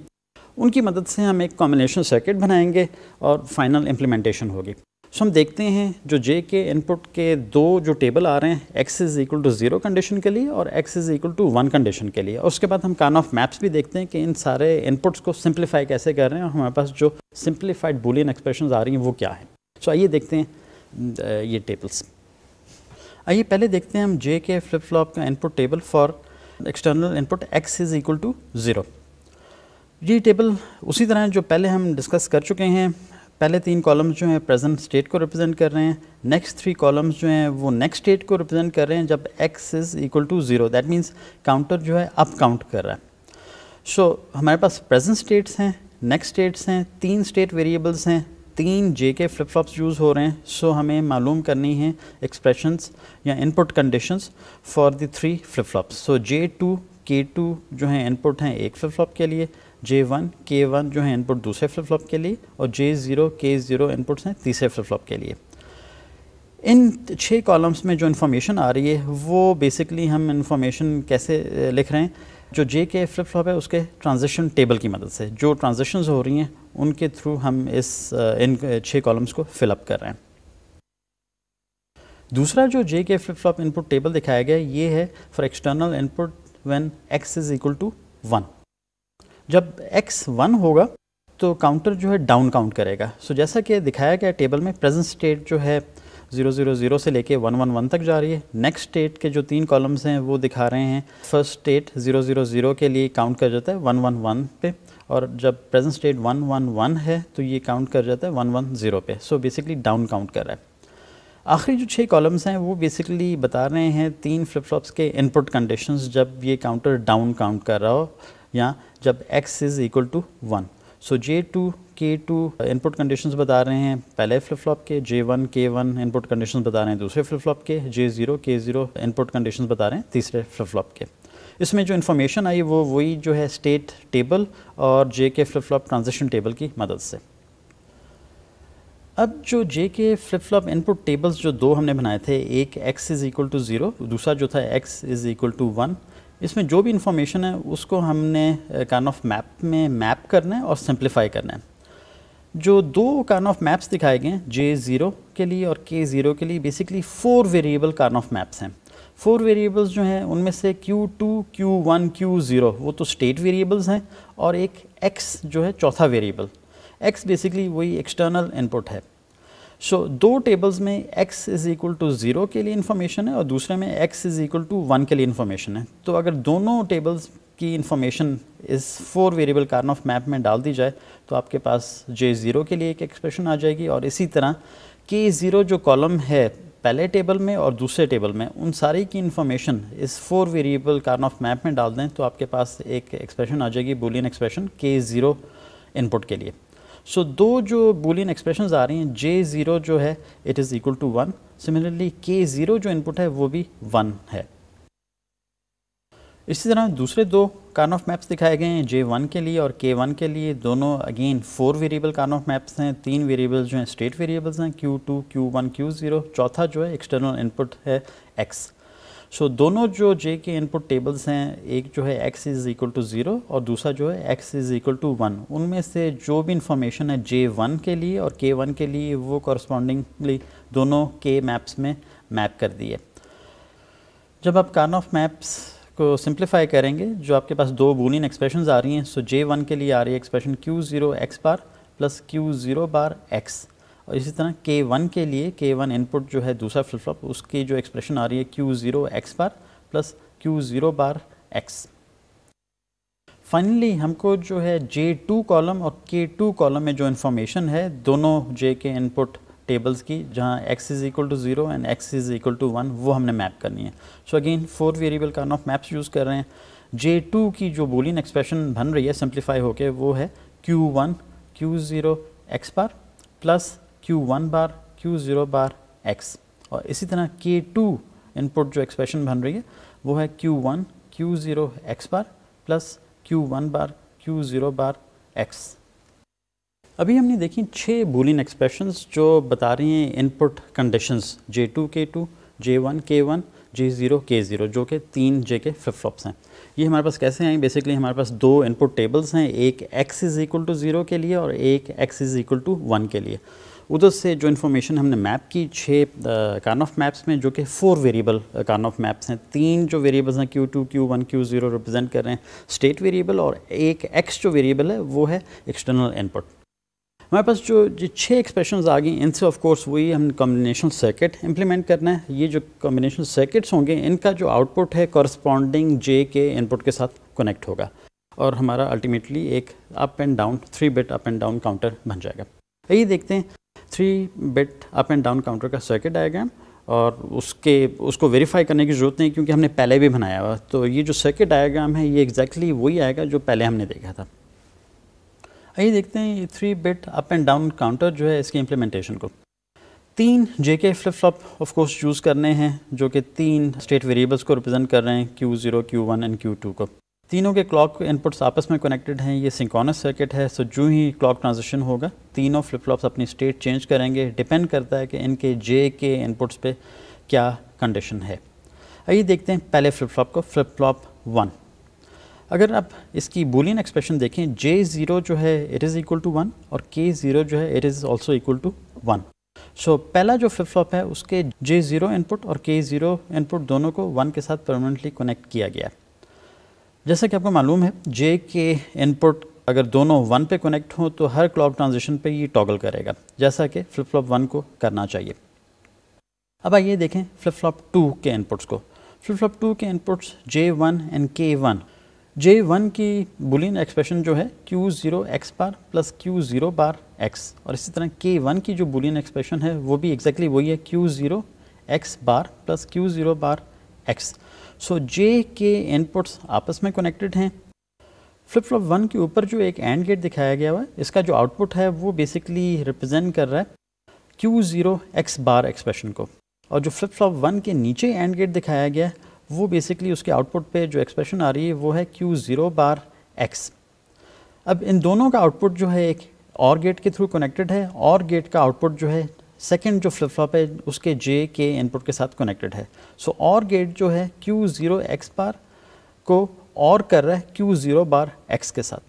उनकी मदद से हम एक कॉम्बिनेशन सर्किट बनाएँगे और फाइनल इम्प्लीमेंटेशन होगी। सो हम देखते हैं जो जे के इनपुट के दो जो टेबल आ रहे हैं X is equal to zero condition के लिए और X is equal to one condition के लिए। उसके बाद हम कान ऑफ़ मैप्स भी देखते हैं कि इन सारे इनपुट्स को सिंप्लीफाई कैसे कर रहे हैं और हमारे पास जो सिंप्लीफाइड बुलियन एक्सप्रेशन आ रही हैं, वो क्या है। सो आइए देखते हैं ये टेबल्स आइए पहले देखते हैं हम जे के फ्लिप फ्लॉप का input table for external input X is equal to zero ये टेबल उसी तरह जो पहले हम डिस्कस कर चुके हैं। पहले तीन कॉलम्स जो हैं प्रेजेंट स्टेट को रिप्रेजेंट कर रहे हैं। नेक्स्ट थ्री कॉलम्स जो हैं वो नेक्स्ट स्टेट को रिप्रेजेंट कर रहे हैं जब X is equal to zero that means counter जो है अप काउंट कर रहा है। सो so, हमारे पास प्रेजेंट स्टेट्स हैं नेक्स्ट स्टेट्स हैं तीन स्टेट वेरिएबल्स हैं तीन J K flip flops use हो रहे हैं। सो so हमें मालूम करनी है एक्सप्रेशंस या input conditions for the three flip flops so J two K two जो है इनपुट हैं एक फ्लिप फ्लॉप के लिए। जे वन के वन जो है इनपुट दूसरे फ्लिप फ्लॉप के लिए और J zero K zero inputs हैं तीसरे फ्लिप फ्लॉप के लिए। इन छः कॉलम्स में जो इन्फॉर्मेशन आ रही है, वो बेसिकली हम इन्फॉर्मेशन कैसे लिख रहे हैं? जो जे के फ्लिप फ्लॉप है, उसके ट्रांजिशन टेबल की मदद से। जो ट्रांजिशंस हो रही हैं, उनके थ्रू हम इस इन छः कॉलम्स को फिलअप कर रहे हैं। दूसरा जो जे K flip flop input table दिखाया गया, ये है for external input when X is equal to one जब x वन होगा तो काउंटर जो है डाउन काउंट करेगा। सो so, जैसा कि दिखाया गया टेबल में प्रेजेंट स्टेट जो है ज़ीरो ज़ीरो ज़ीरो से लेके वन वन वन तक जा रही है। नेक्स्ट स्टेट के जो तीन कॉलम्स हैं वो दिखा रहे हैं। First state zero zero zero के लिए काउंट कर जाता है वन वन वन पे और जब present state one one one है तो ये काउंट कर जाता है वन वन ज़ीरो पे। सो बेसिकली डाउन काउंट कर रहा है। आखिरी जो छः कॉलम्स हैं वो बेसिकली बता रहे हैं तीन फ्लिप फ्लॉप्स के इनपुट कंडीशंस जब ये काउंटर डाउन काउंट कर रहा हो। या जब x is equal to one so J two K two input conditions बता रहे हैं। पहले फ्लिप फ्लॉप के J one K one input conditions बता रहे हैं। दूसरे फ्लिप फ्लॉप के J zero K zero input conditions बता रहे हैं। तीसरे फ्लिप फ्लॉप के। इसमें जो इन्फॉर्मेशन आई, वो वही जो है स्टेट टेबल और जे K flip flop transition table की मदद से। अब जो जे K flip flop input tables जो दो हमने बनाए थे, एक x is equal to zero दूसरा जो था x is equal to one इसमें जो भी इंफॉर्मेशन है उसको हमने कान ऑफ़ मैप में मैप करना है और सिंप्लीफाई करना है। जो दो कान ऑफ़ मैप्स दिखाए गए हैं जे ज़ीरो के लिए और के ज़ीरो के लिए बेसिकली फोर वेरिएबल कान ऑफ़ मैप्स हैं। फोर वेरिएबल्स जो हैं उनमें से Q2, Q1, Q0 वो तो स्टेट वेरिएबल्स हैं और एक X जो है चौथा वेरिएबल X बेसिकली वही एक्सटर्नल इनपुट है। सो so, दो टेबल्स में x is equal to zero के लिए इन्फॉर्मेशन है और दूसरे में x is equal to one के लिए इन्फॉर्मेशन है। तो अगर दोनों टेबल्स की इन्फॉर्मेशन इस four variable Karnaugh map में डाल दी जाए तो आपके पास जे ज़ीरो के लिए एक एक्सप्रेशन आ जाएगी और इसी तरह के ज़ीरो जो कॉलम है पहले टेबल में और दूसरे टेबल में उन सारी की इन्फॉर्मेशन इस four variable Karnaugh map में डाल दें तो आपके पास एक एक्सप्रेशन आ जाएगी Boolean expression K zero input के लिए। सो दो जो बुलियन एक्सप्रेशन आ रही हैं जे ज़ीरो जो है it is equal to one similarly K zero जो इनपुट है, वो भी वन है. इसी तरह दूसरे दो कार्न ऑफ़ मैप्स दिखाए गए हैं जे वन के लिए और के वन के लिए. दोनों again four variable Karnaugh maps हैं. तीन वेरिएबल्स जो हैं स्टेट वेरिएबल्स हैं Q two Q one Q zero चौथा जो है एक्सटर्नल इनपुट है एक्स सो so, दोनों जो जे के इनपुट टेबल्स हैं एक जो है X is equal to zero और दूसरा जो है X is equal to one उनमें से जो भी इंफॉर्मेशन है जे वन के लिए और के वन के लिए वो कॉरस्पॉन्डिंगली दोनों के मैप्स में मैप कर दिए जब आप कार्न ऑफ़ मैप्स को सिंप्लीफाई करेंगे जो आपके पास दो बूलियन एक्सप्रेशन आ रही हैं सो जे वन के लिए आ रही है expression Q zero X bar plus Q zero bar X और इसी तरह के वन के लिए के वन इनपुट जो है दूसरा फ्लिप फ्लॉप उसकी जो एक्सप्रेशन आ रही है Q zero X bar plus Q zero bar X finally हमको जो है जे टू कॉलम और के टू कॉलम में जो इन्फॉर्मेशन है, दोनों जे के इनपुट टेबल्स की, जहाँ x is equal to zero and x is equal to one वो हमने मैप करनी है। सो अगेन फोर वेरिएबल कान ऑफ़ मैप्स यूज़ कर रहे हैं। जे टू की जो बोलियन एक्सप्रेशन बन रही है सिंप्लीफाई होके, वो है Q one Q zero X bar plus Q one bar Q zero bar X और इसी तरह के टू इनपुट जो एक्सप्रेशन बन रही है, वो है Q one Q zero X bar plus Q one bar Q zero bar X अभी हमने देखी छः बुलिन एक्सप्रेशंस जो बता रही हैं input conditions J two K two J one K one J zero K zero जो कि तीन जे के फ्लिप फ्लॉप्स हैं। ये हमारे पास कैसे आए? बेसिकली हमारे पास दो इनपुट टेबल्स हैं, एक X is equal to zero के लिए और एक X is equal to one के लिए। उधर से जो इन्फॉर्मेशन हमने मैप की छः कार्न ऑफ़ मैप्स में, जो कि four variable Karnaugh maps हैं। तीन जो वेरिएबल्स हैं Q two Q one Q zero represent कर रहे हैं। स्टेट वेरिएबल और एक एक्स जो वेरिएबल है, वो है एक्सटर्नल इनपुट हमारे पास जो जो छः एक्सप्रेशन आ गई, इनसे ऑफ़ कोर्स वही हम कॉम्बिनेशन सर्किट इम्प्लीमेंट करना है। ये जो कॉम्बिनेशन सर्किट्स होंगे, इनका जो आउटपुट है कॉरस्पॉन्डिंग जे के इनपुट के साथ कनेक्ट होगा। और हमारा अल्टीमेटली एक up and down three bit up and down counter बन जाएगा। यही देखते हैं three bit up and down counter का सर्किट डायग्राम और उसके, उसको वेरीफाई करने की ज़रूरत नहीं क्योंकि हमने पहले भी बनाया हुआ। तो ये जो सर्किट डायग्राम है, ये एग्जैक्टली exactly वही आएगा जो पहले हमने देखा था। आइए देखते हैं ये three bit up and down counter जो है इसकी इम्प्लीमेंटेशन को। तीन J K flip flop of course use करने हैं, जो कि तीन स्टेट वेरिएबल्स को रिप्रेजेंट कर रहे हैं Q zero Q one and Q two को। तीनों के क्लॉक इनपुट्स आपस में कनेक्टेड हैं, ये सिंकोनस सर्किट है सो जो ही क्लॉक ट्रांजिशन होगा, तीनों फ्लिप फ्लॉप्स अपनी स्टेट चेंज करेंगे डिपेंड करता है कि इनके जे के इनपुट्स पे क्या कंडीशन है। आइए देखते हैं पहले फ्लिप फ्लॉप को फ्लिप फ्लॉप वन अगर आप इसकी बुलियन एक्सप्रेशन देखें जे ज़ीरो जो है it is equal to one और के ज़ीरो जो है it is also equal to one so पहला जो फ्लिप फ्लॉप है, उसके जे ज़ीरो इनपुट और के ज़ीरो इनपुट दोनों को वन के साथ परमानेंटली कनेक्ट किया गया जैसा कि आपको मालूम है जे के इनपुट अगर दोनों वन पे कनेक्ट हों तो हर क्लॉक ट्रांजिशन पे ये टॉगल करेगा, जैसा कि फ्लिप फ्लॉप वन को करना चाहिए। अब आइए देखें फ्लिप फ्लॉप टू के इनपुट्स को। फ्लिप फ्लॉप टू के inputs J one and K one J one की बुलियन एक्सप्रेशन जो है Q zero X bar plus Q zero bar X और इसी तरह के वन की जो बुलियन एक्सप्रेशन है, वो भी एग्जैक्टली exactly वही है Q zero X bar plus Q zero bar X so J K inputs आपस में कनेक्टेड हैं। फ्लिप फ्लॉप वन के ऊपर जो एक एंड गेट दिखाया गया हुआ है, इसका जो आउटपुट है, वो बेसिकली रिप्रेजेंट कर रहा है Q zero X bar expression को। और जो फ्लिप फ्लॉप वन के नीचे एंड गेट दिखाया गया है, वो बेसिकली उसके आउटपुट पे जो एक्सप्रेशन आ रही है, वो है क्यू ज़ीरो बार एक्स अब इन दोनों का आउटपुट जो है, एक और गेट के थ्रू कनेक्टेड है और गेट का आउटपुट जो है सेकेंड जो फ्लिप फ्लॉप है, उसके जे के इनपुट के साथ कनेक्टेड है। सो और गेट जो है क्यू ज़ीरो एक्स बार को और कर रहा है क्यू ज़ीरो बार एक्स के साथ।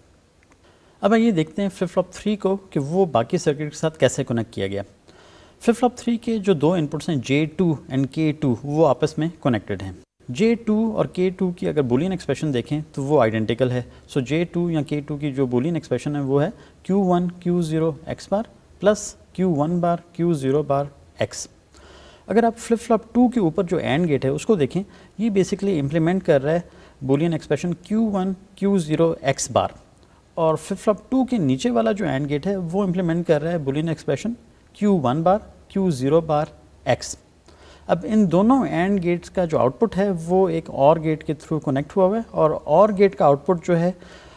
अब आइए देखते हैं फ्लिप फ्लॉप थ्री को कि वो बाकी सर्किट के साथ कैसे कनेक्ट किया गया। फ्लिप फ्लॉप थ्री के जो दो इनपुट्स हैं J two and K two वो आपस में कनेक्टेड हैं। जे टू और के टू की अगर बुलियन एक्सप्रेशन देखें तो वो आइडेंटिकल है। सो जे टू या के टू की जो बुलियन एक्सप्रेशन है, वो है Q one Q zero X bar plus Q one bar Q zero bar X अगर आप फ्लिप फ्लॉप टू के ऊपर जो एंड गेट है, उसको देखें, ये बेसिकली इम्प्लीमेंट कर रहा है Boolean expression Q one Q zero X bar और फ्लिप फ्लॉप टू के नीचे वाला जो एंड गेट है, वो इम्प्लीमेंट कर रहा है Boolean expression Q one bar Q zero bar X अब इन दोनों एंड गेट्स का जो आउटपुट है, वो एक और गेट के थ्रू कनेक्ट हुआ हुआ है और और गेट का आउटपुट जो है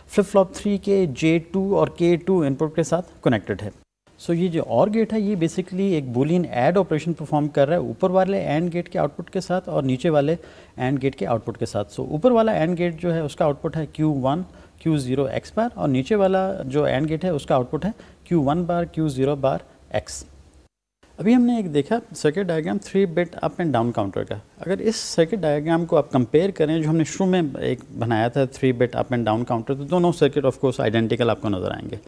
फ्लिप फ्लॉप थ्री के जे टू और के टू इनपुट के साथ कनेक्टेड है। सो so, ये जो और गेट है ये बेसिकली एक बुलियन ऐड ऑपरेशन परफॉर्म कर रहा है ऊपर वाले एंड गेट के आउटपुट के साथ और नीचे वाले एंड गेट के आउटपुट के साथ। सो so, ऊपर वाला एंड गेट जो है उसका आउटपुट है Q one Q zero X bar और नीचे वाला जो एंड गेट है उसका आउटपुट है Q one bar Q zero bar X अभी हमने एक देखा circuit diagram three bit up and down counter का। अगर इस सर्किट डायग्राम को आप कंपेयर करें जो हमने शुरू में एक बनाया था three bit up and down counter तो दोनों सर्किट ऑफ़ कोर्स आइडेंटिकल आपको नज़र आएँगे।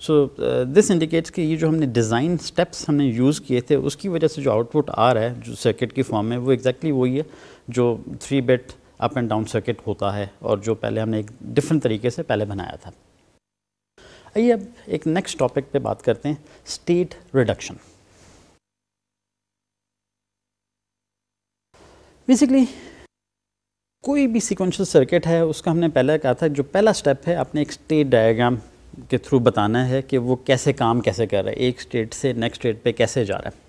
सो दिस इंडिकेट्स कि ये जो हमने डिज़ाइन स्टेप्स हमने यूज़ किए थे, उसकी वजह से जो आउटपुट आ रहा है, जो सर्किट की फॉर्म में वो एग्जैक्टली exactly वही है जो three bit up and down circuit होता है और जो पहले हमने एक डिफरेंट तरीके से पहले बनाया था। आइए अब एक नेक्स्ट टॉपिक पे बात करते हैं स्टेट रिडक्शन बेसिकली कोई भी सिक्वेंशियल सर्किट है, उसका हमने पहले कहा था, जो पहला स्टेप है, आपने एक स्टेट डायग्राम के थ्रू बताना है कि वो कैसे काम कैसे कर रहा है, एक स्टेट से नेक्स्ट स्टेट पे कैसे जा रहा है।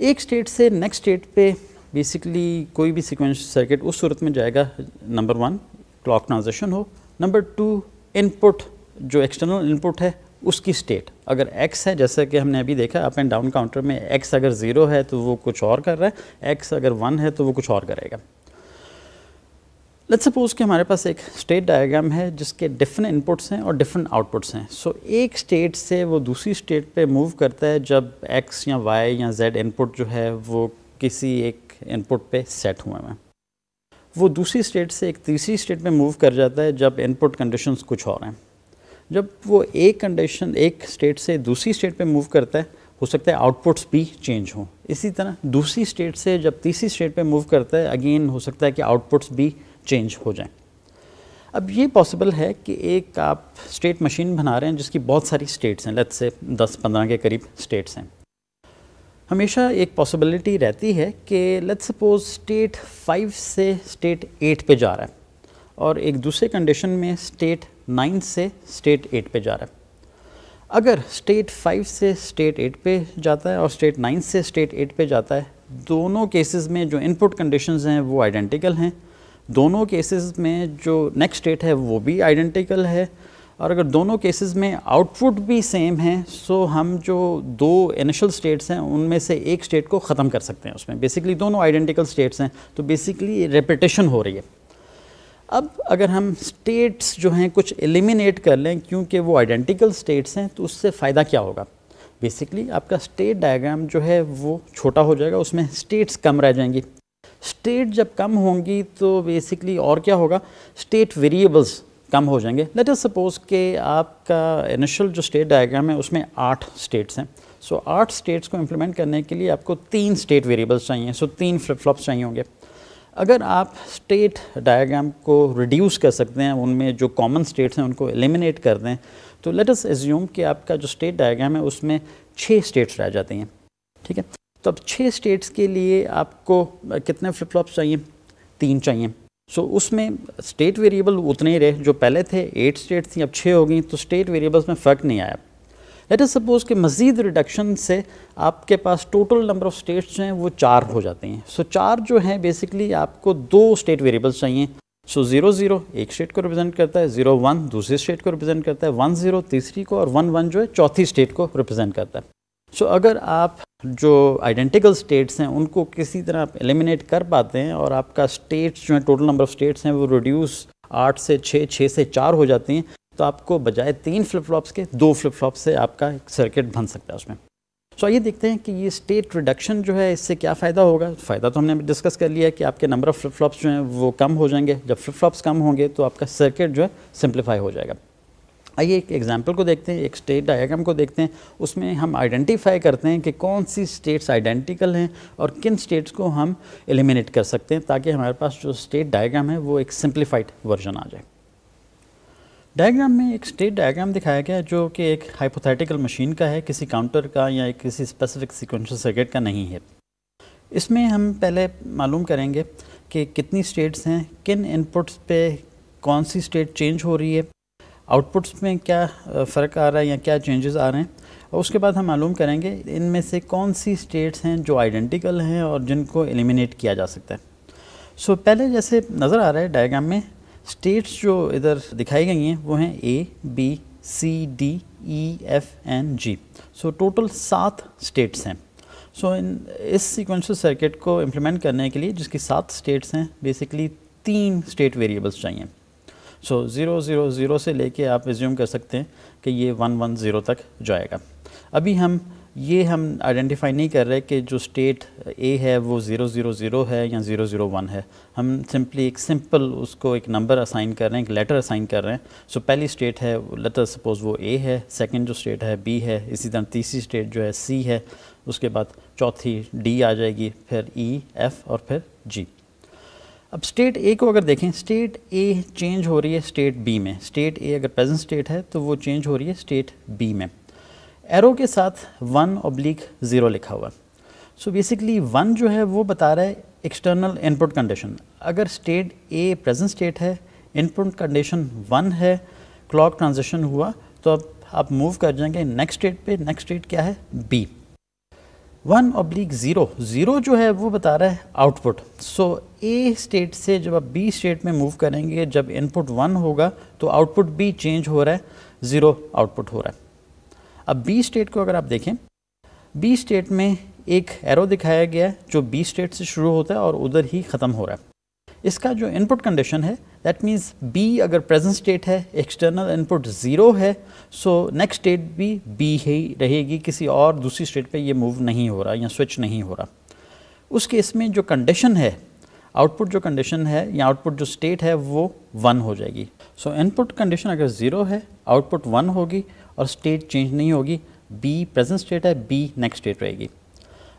एक स्टेट से नेक्स्ट स्टेट पे बेसिकली कोई भी सिक्वेंस सर्किट उस सूरत में जाएगा नंबर वन क्लॉक ट्रांजिशन हो। नंबर टू इनपुट जो एक्सटर्नल इनपुट है, उसकी स्टेट अगर x है, जैसे कि हमने अभी देखा अप एंड डाउन काउंटर में x अगर ज़ीरो है तो वो कुछ और कर रहा है। x अगर वन है तो वो कुछ और करेगा। लेट्स सपोज़ कि हमारे पास एक स्टेट डायग्राम है जिसके डिफरेंट इनपुट्स हैं और डिफरेंट आउटपुट्स हैं। सो so, एक स्टेट से वो दूसरी स्टेट पे मूव करता है जब एक्स या वाई या जेड इनपुट जो है वो किसी एक इनपुट पे सेट हुए हैं। वो दूसरी स्टेट से एक तीसरी स्टेट में मूव कर जाता है जब इनपुट कंडीशंस कुछ और हैं। जब वो एक कंडीशन एक स्टेट से दूसरी स्टेट पे मूव करता है हो सकता है आउटपुट्स भी चेंज हों। इसी तरह दूसरी स्टेट से जब तीसरी स्टेट पे मूव करता है अगेन हो सकता है कि आउटपुट्स भी चेंज हो जाएँ। अब ये पॉसिबल है कि एक आप स्टेट मशीन बना रहे हैं जिसकी बहुत सारी स्टेट्स हैं। लेट्स से 10-15 के करीब स्टेट्स हैं। हमेशा एक पॉसिबिलिटी रहती है कि लेट्स सपोज़ स्टेट फाइव से स्टेट एट पे जा रहा है और एक दूसरे कंडीशन में स्टेट नाइन से स्टेट एट पे जा रहा है। अगर स्टेट फाइव से स्टेट एट पे जाता है और स्टेट नाइन से स्टेट एट पे जाता है, दोनों केसेस में जो इनपुट कंडीशंस हैं वो आइडेंटिकल हैं। दोनों केसेस में जो नेक्स्ट स्टेट है, वो भी आइडेंटिकल है। और अगर दोनों केसेस में आउटपुट भी सेम है सो हम जो दो इनिशियल स्टेट्स हैं, उनमें से एक स्टेट को ख़त्म कर सकते हैं उसमें। बेसिकली दोनों आइडेंटिकल स्टेट्स हैं तो बेसिकली रेपिटेशन हो रही है। अब अगर हम स्टेट्स जो हैं कुछ एलिमिनेट कर लें, क्योंकि वो आइडेंटिकल स्टेट्स हैं तो उससे फ़ायदा क्या होगा? बेसिकली आपका स्टेट डायग्राम जो है, वो छोटा हो जाएगा, उसमें स्टेट्स कम रह जाएँगी। स्टेट जब कम होंगी तो बेसिकली और क्या होगा? स्टेट वेरिएबल्स कम हो जाएँगे। लेट अस सपोज़ के आपका इनिशियल जो स्टेट डायग्राम है उसमें आठ स्टेट्स हैं। सो आठ स्टेट्स को इम्प्लीमेंट करने के लिए आपको तीन स्टेट वेरिएबल्स चाहिए। सो so, तीन फ्लिप फ्लॉप्स चाहिए होंगे। अगर आप स्टेट डायग्राम को रिड्यूस कर सकते हैं उनमें जो कॉमन स्टेट्स हैं उनको एलिमिनेट कर दें तो लेट अस एज्यूम कि आपका जो स्टेट डायग्राम है उसमें छः स्टेट्स रह जाती हैं। ठीक है? तो अब छः स्टेट्स के लिए आपको कितने फ्लिप फ्लॉप्स चाहिए? तीन चाहिए। सो so, उसमें स्टेट वेरिएबल उतने ही रहे जो पहले थे एट स्टेट्स थी अब छः हो गई तो स्टेट वेरिएबल्स में फ़र्क नहीं आया। लेट इज़ सपोज़ कि मज़ीद रिडक्शन से आपके पास टोटल नंबर ऑफ़ स्टेट्स जो हैं वो चार हो जाते हैं। सो so, चार जो हैं बेसिकली आपको दो स्टेट वेरिएबल्स चाहिए। सो ज़ीरो ज़ीरो एक स्टेट को रिप्रेजेंट करता है ज़ीरो वन दूसरी स्टेट को रिप्रेजेंट करता है वन ज़ीरो तीसरी को और वन वन जो है चौथी स्टेट को रिप्रेजेंट करता है। सो so, अगर आप जो आइडेंटिकल स्टेट्स हैं उनको किसी तरह आप एलिमिनेट कर पाते हैं और आपका स्टेट्स जो है टोटल नंबर ऑफ़ स्टेट्स हैं वो रिड्यूस आठ से छः छः से चार हो जाती हैं तो आपको बजाय तीन फ्लिप फ्लॉप्स के दो फ्लिप फ्लॉप से आपका एक सर्किट बन सकता है उसमें। सो so, आइए देखते हैं कि ये स्टेट रिडक्शन जो है इससे क्या फ़ायदा होगा? फ़ायदा तो हमने डिस्कस कर लिया है कि आपके नंबर ऑफ़ फ्लिप फ्लॉप्स जो हैं वो कम हो जाएँगे। जब फ्लिप फ्लॉप्स कम होंगे तो आपका सर्किट जो है सिंप्लीफाई हो जाएगा। आइए एक एग्ज़ाम्पल को देखते हैं, एक स्टेट डायग्राम को देखते हैं। उसमें हम आइडेंटिफाई करते हैं कि कौन सी स्टेट्स आइडेंटिकल हैं और किन स्टेट्स को हम एलिमिनेट कर सकते हैं ताकि हमारे पास जो स्टेट डायग्राम है, वो एक सिंप्लीफाइड वर्जन आ जाए। डायग्राम में एक स्टेट डायग्राम दिखाया गया जो कि एक हाइपोथेटिकल मशीन का है, किसी काउंटर का या किसी स्पेसिफिक सीक्वेंशियल सर्किट का नहीं है। इसमें हम पहले मालूम करेंगे कि कितनी स्टेट्स हैं, किन इनपुट्स पे कौन सी स्टेट चेंज हो रही है आउटपुट्स में क्या फ़र्क आ रहा है या क्या चेंजेस आ रहे हैं? और उसके बाद हम मालूम करेंगे इनमें से कौन सी स्टेट्स हैं जो आइडेंटिकल हैं और जिनको एलिमिनेट किया जा सकता है। सो so, पहले जैसे नज़र आ रहा है डायग्राम में स्टेट्स जो इधर दिखाई गई हैं वो हैं A B C D E F and G so total सात स्टेट्स हैं। सो so, इन इस सीक्वेंशियल सर्किट को इम्प्लीमेंट करने के लिए जिसकी सात स्टेट्स हैं बेसिकली तीन स्टेट वेरिएबल्स चाहिए। सो ज़ीरो ज़ीरो ज़ीरो से लेके आप रिज्यूम कर सकते हैं कि ये वन वन ज़ीरो तक जाएगा। अभी हम ये हम आइडेंटिफाई नहीं कर रहे कि जो स्टेट ए है वो ज़ीरो ज़ीरो ज़ीरो है या ज़ीरो ज़ीरो वन है। हम सिंपली एक सिंपल उसको एक नंबर असाइन कर रहे हैं एक लेटर असाइन कर रहे हैं। सो so, पहली स्टेट है लेटर सपोज़ वो ए है सेकंड जो स्टेट है बी है इसी तरह तीसरी स्टेट जो है सी है। उसके बाद चौथी डी आ जाएगी फिर ई e, एफ़ और फिर जी अब स्टेट ए को अगर देखें स्टेट ए चेंज हो रही है स्टेट बी में। स्टेट ए अगर प्रेजेंट स्टेट है तो वो चेंज हो रही है स्टेट बी में। एरो के साथ वन ऑब्लिक ज़ीरो लिखा हुआ। सो बेसिकली वन जो है, वो बता रहा है एक्सटर्नल इनपुट कंडीशन अगर स्टेट ए प्रेजेंट स्टेट है इनपुट कंडीशन वन है क्लॉक ट्रांजिशन हुआ तो अब आप मूव कर जाएँगे नेक्स्ट स्टेट पे। नेक्स्ट स्टेट क्या है? B one oblique zero zero जो है वो बता रहा है आउटपुट सो ए स्टेट से जब आप बी स्टेट में मूव करेंगे, जब इनपुट वन होगा तो आउटपुट भी चेंज हो रहा है ज़ीरो आउटपुट हो रहा है. अब बी स्टेट को अगर आप देखें बी स्टेट में एक एरो दिखाया गया है, जो बी स्टेट से शुरू होता है और उधर ही ख़त्म हो रहा है. इसका जो इनपुट कंडीशन है दैट मीन्स बी अगर प्रेजेंट स्टेट है एक्सटर्नल इनपुट ज़ीरो है सो नेक्स्ट स्टेट भी बी ही रहेगी, किसी और दूसरी स्टेट पे ये मूव नहीं हो रहा या स्विच नहीं हो रहा। उस केस में जो कंडीशन है आउटपुट जो कंडीशन है या आउटपुट जो स्टेट है, वो वन हो जाएगी। सो इनपुट कंडीशन अगर ज़ीरो है आउटपुट वन होगी और स्टेट चेंज नहीं होगी बी प्रेजेंट स्टेट है बी नेक्स्ट स्टेट रहेगी।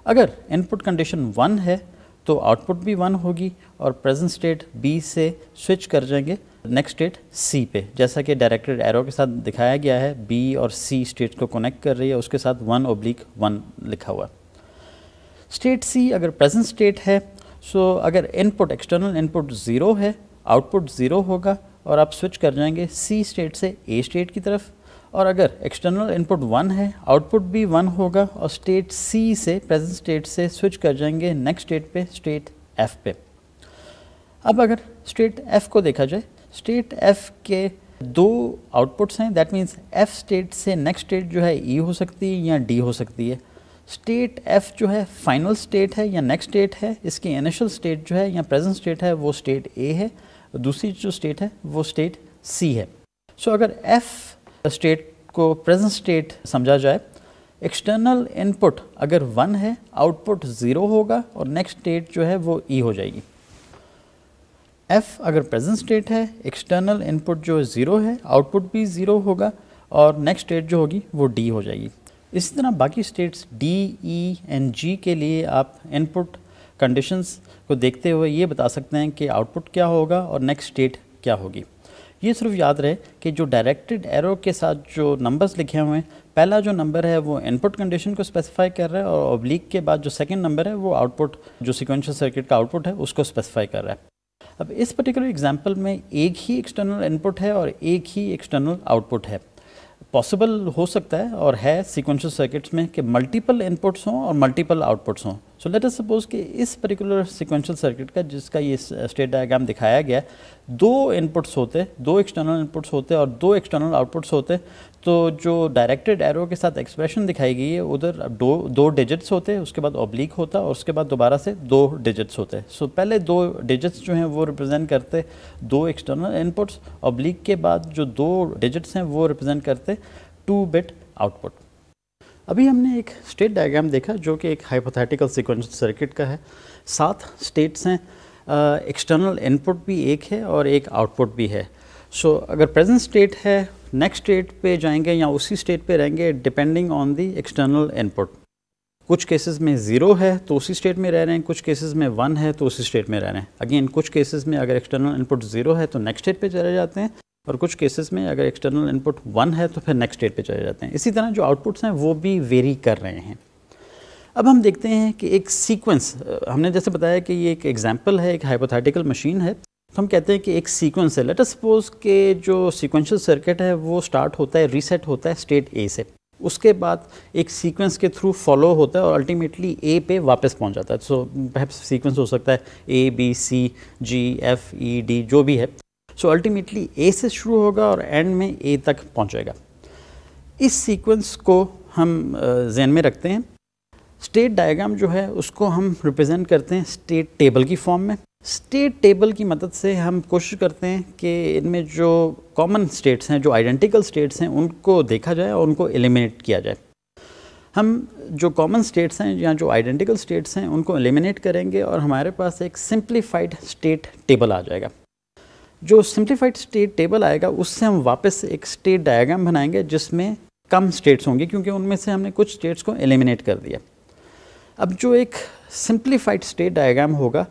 अगर इनपुट कंडीशन वन है तो आउटपुट भी वन होगी और प्रेजेंट स्टेट बी से स्विच कर जाएँगे नेक्स्ट स्टेट सी पे। जैसा कि डायरेक्टेड एरो के साथ दिखाया गया है बी और सी स्टेट को कनेक्ट कर रही है, उसके साथ वन ओब्लिक वन लिखा हुआ स्टेट सी अगर प्रेजेंट स्टेट है सो अगर इनपुट एक्सटर्नल इनपुट ज़ीरो है आउटपुट ज़ीरो होगा और आप स्विच कर जाएँगे सी स्टेट से ए स्टेट की तरफ़। और अगर एक्सटर्नल इनपुट वन है आउटपुट भी वन होगा और स्टेट सी से प्रेजेंट स्टेट से स्विच कर जाएँगे नेक्स्ट स्टेट पे स्टेट एफ़ पे। अब अगर स्टेट एफ़ को देखा जाए स्टेट एफ़ के दो आउटपुट्स हैं दैट मीन्स एफ़ स्टेट से नेक्स्ट स्टेट जो है ई e हो सकती है या डी हो सकती है। स्टेट एफ़ जो है फाइनल स्टेट है या नेक्स्ट स्टेट है इसकी इनिशियल स्टेट जो है या प्रेजेंट स्टेट है वो स्टेट ए है दूसरी जो स्टेट है वो स्टेट सी है। सो so, अगर एफ़ स्टेट को प्रेजेंट स्टेट समझा जाए एक्सटर्नल इनपुट अगर वन है आउटपुट ज़ीरो होगा और नेक्स्ट स्टेट जो है वो ई e हो जाएगी। एफ़ अगर प्रेजेंट स्टेट है एक्सटर्नल इनपुट जो ज़ीरो है आउटपुट भी ज़ीरो होगा और नेक्स्ट स्टेट जो होगी, वो डी हो जाएगी। इसी तरह बाकी states D E and G के लिए आप इनपुट कंडीशंस को देखते हुए ये बता सकते हैं कि आउटपुट क्या होगा और नेक्स्ट स्टेट क्या होगी। ये सिर्फ़ याद रहे कि जो डायरेक्टेड एरो के साथ जो नंबर्स लिखे हुए हैं, पहला जो नंबर है वो इनपुट कंडीशन को स्पेसिफाई कर रहा है और ऑब्लिक के बाद जो सेकंड नंबर है, वो आउटपुट जो सिक्वेंशियल सर्किट का आउटपुट है, उसको स्पेसिफाई कर रहा है। अब इस पर्टिकुलर एग्जांपल में एक ही एक्सटर्नल इनपुट है और एक ही एक्सटर्नल आउटपुट है। पॉसिबल हो सकता है और है सीक्वेंशियल सर्किट्स में कि मल्टीपल इनपुट्स हों और मल्टीपल आउटपुट्स हों। सो लेट अस सपोज़ कि इस पर्टिकुलर सिक्वेंशियल सर्किट का जिसका ये स्टेट डायग्राम दिखाया गया, दो इनपुट्स होते, दो एक्सटर्नल इनपुट्स होते और दो एक्सटर्नल आउटपुट्स होते। तो जो डायरेक्टेड एरो के साथ एक्सप्रेशन दिखाई गई है उधर दो दो डिजिट्स होते हैं उसके बाद ऑब्लिक होता और उसके बाद दोबारा से दो डिजिट्स होते हैं। सो so, पहले दो डिजिट्स जो हैं वो रिप्रेजेंट करते दो एक्सटर्नल इनपुट्स ऑब्लिक के बाद जो दो डिजिट्स हैं वो रिप्रेजेंट करते टू बिट आउटपुट अभी हमने एक स्टेट डायग्राम देखा जो कि एक हाइपोथेटिकल सीक्वेंस सर्किट का है। सात स्टेट्स हैं एक्सटर्नल इनपुट भी एक है और एक आउटपुट भी है। सो so, अगर प्रेजेंट स्टेट है नेक्स्ट स्टेट पे जाएँगे या उसी स्टेट पे रहेंगे depending on the external input कुछ केसेस में ज़ीरो है तो उसी स्टेट में रह रहे हैं। कुछ केसेस में वन है तो उसी स्टेट में रह रहे हैं। अगेन कुछ केसेस में अगर एक्सटर्नल इनपुट ज़ीरो है तो नेक्स्ट स्टेट पे चले जाते हैं। और कुछ केसेस में अगर एक्सटर्नल इनपुट वन है तो फिर नेक्स्ट स्टेट पे चले जाते हैं। इसी तरह जो आउटपुट्स हैं वो भी वेरी कर रहे हैं। अब हम देखते हैं कि एक सीक्वेंस हमने जैसे बताया कि ये एक एग्ज़ाम्पल है एक हाइपोथेटिकल मशीन है। तो हम कहते हैं कि एक सीक्वेंस है। लेट अस सपोज़ के जो सीक्वेंशियल सर्किट है वो स्टार्ट होता है रीसेट होता है स्टेट ए से। उसके बाद एक सीक्वेंस के थ्रू फॉलो होता है और अल्टीमेटली ए पे वापस पहुँच जाता है। सो so, सीक्वेंस हो सकता है A B C G F E D जो भी है। सो अल्टीमेटली ए से शुरू होगा और एंड में ए तक पहुंचेगा इस सीक्वेंस को हम जहन में रखते हैं। स्टेट डायग्राम जो है उसको हम रिप्रेजेंट करते हैं स्टेट टेबल की फॉर्म में। स्टेट टेबल की मदद से हम कोशिश करते हैं कि इनमें जो कॉमन स्टेट्स हैं, जो आइडेंटिकल स्टेट्स हैं, उनको देखा जाए और उनको एलिमिनेट किया जाए। हम जो कॉमन स्टेट्स हैं या जो आइडेंटिकल स्टेट्स हैं, उनको एलिमिनेट करेंगे और हमारे पास एक सिंप्लीफाइड स्टेट टेबल आ जाएगा। जो सिंप्लीफाइड स्टेट टेबल आएगा, उससे हम वापस एक स्टेट डायग्राम बनाएँगे, जिसमें कम स्टेट्स होंगे, क्योंकि उनमें से हमने कुछ स्टेट्स को एलिमिनेट कर दिया। अब जो एक सिंप्लीफाइड स्टेट डायग्राम होगा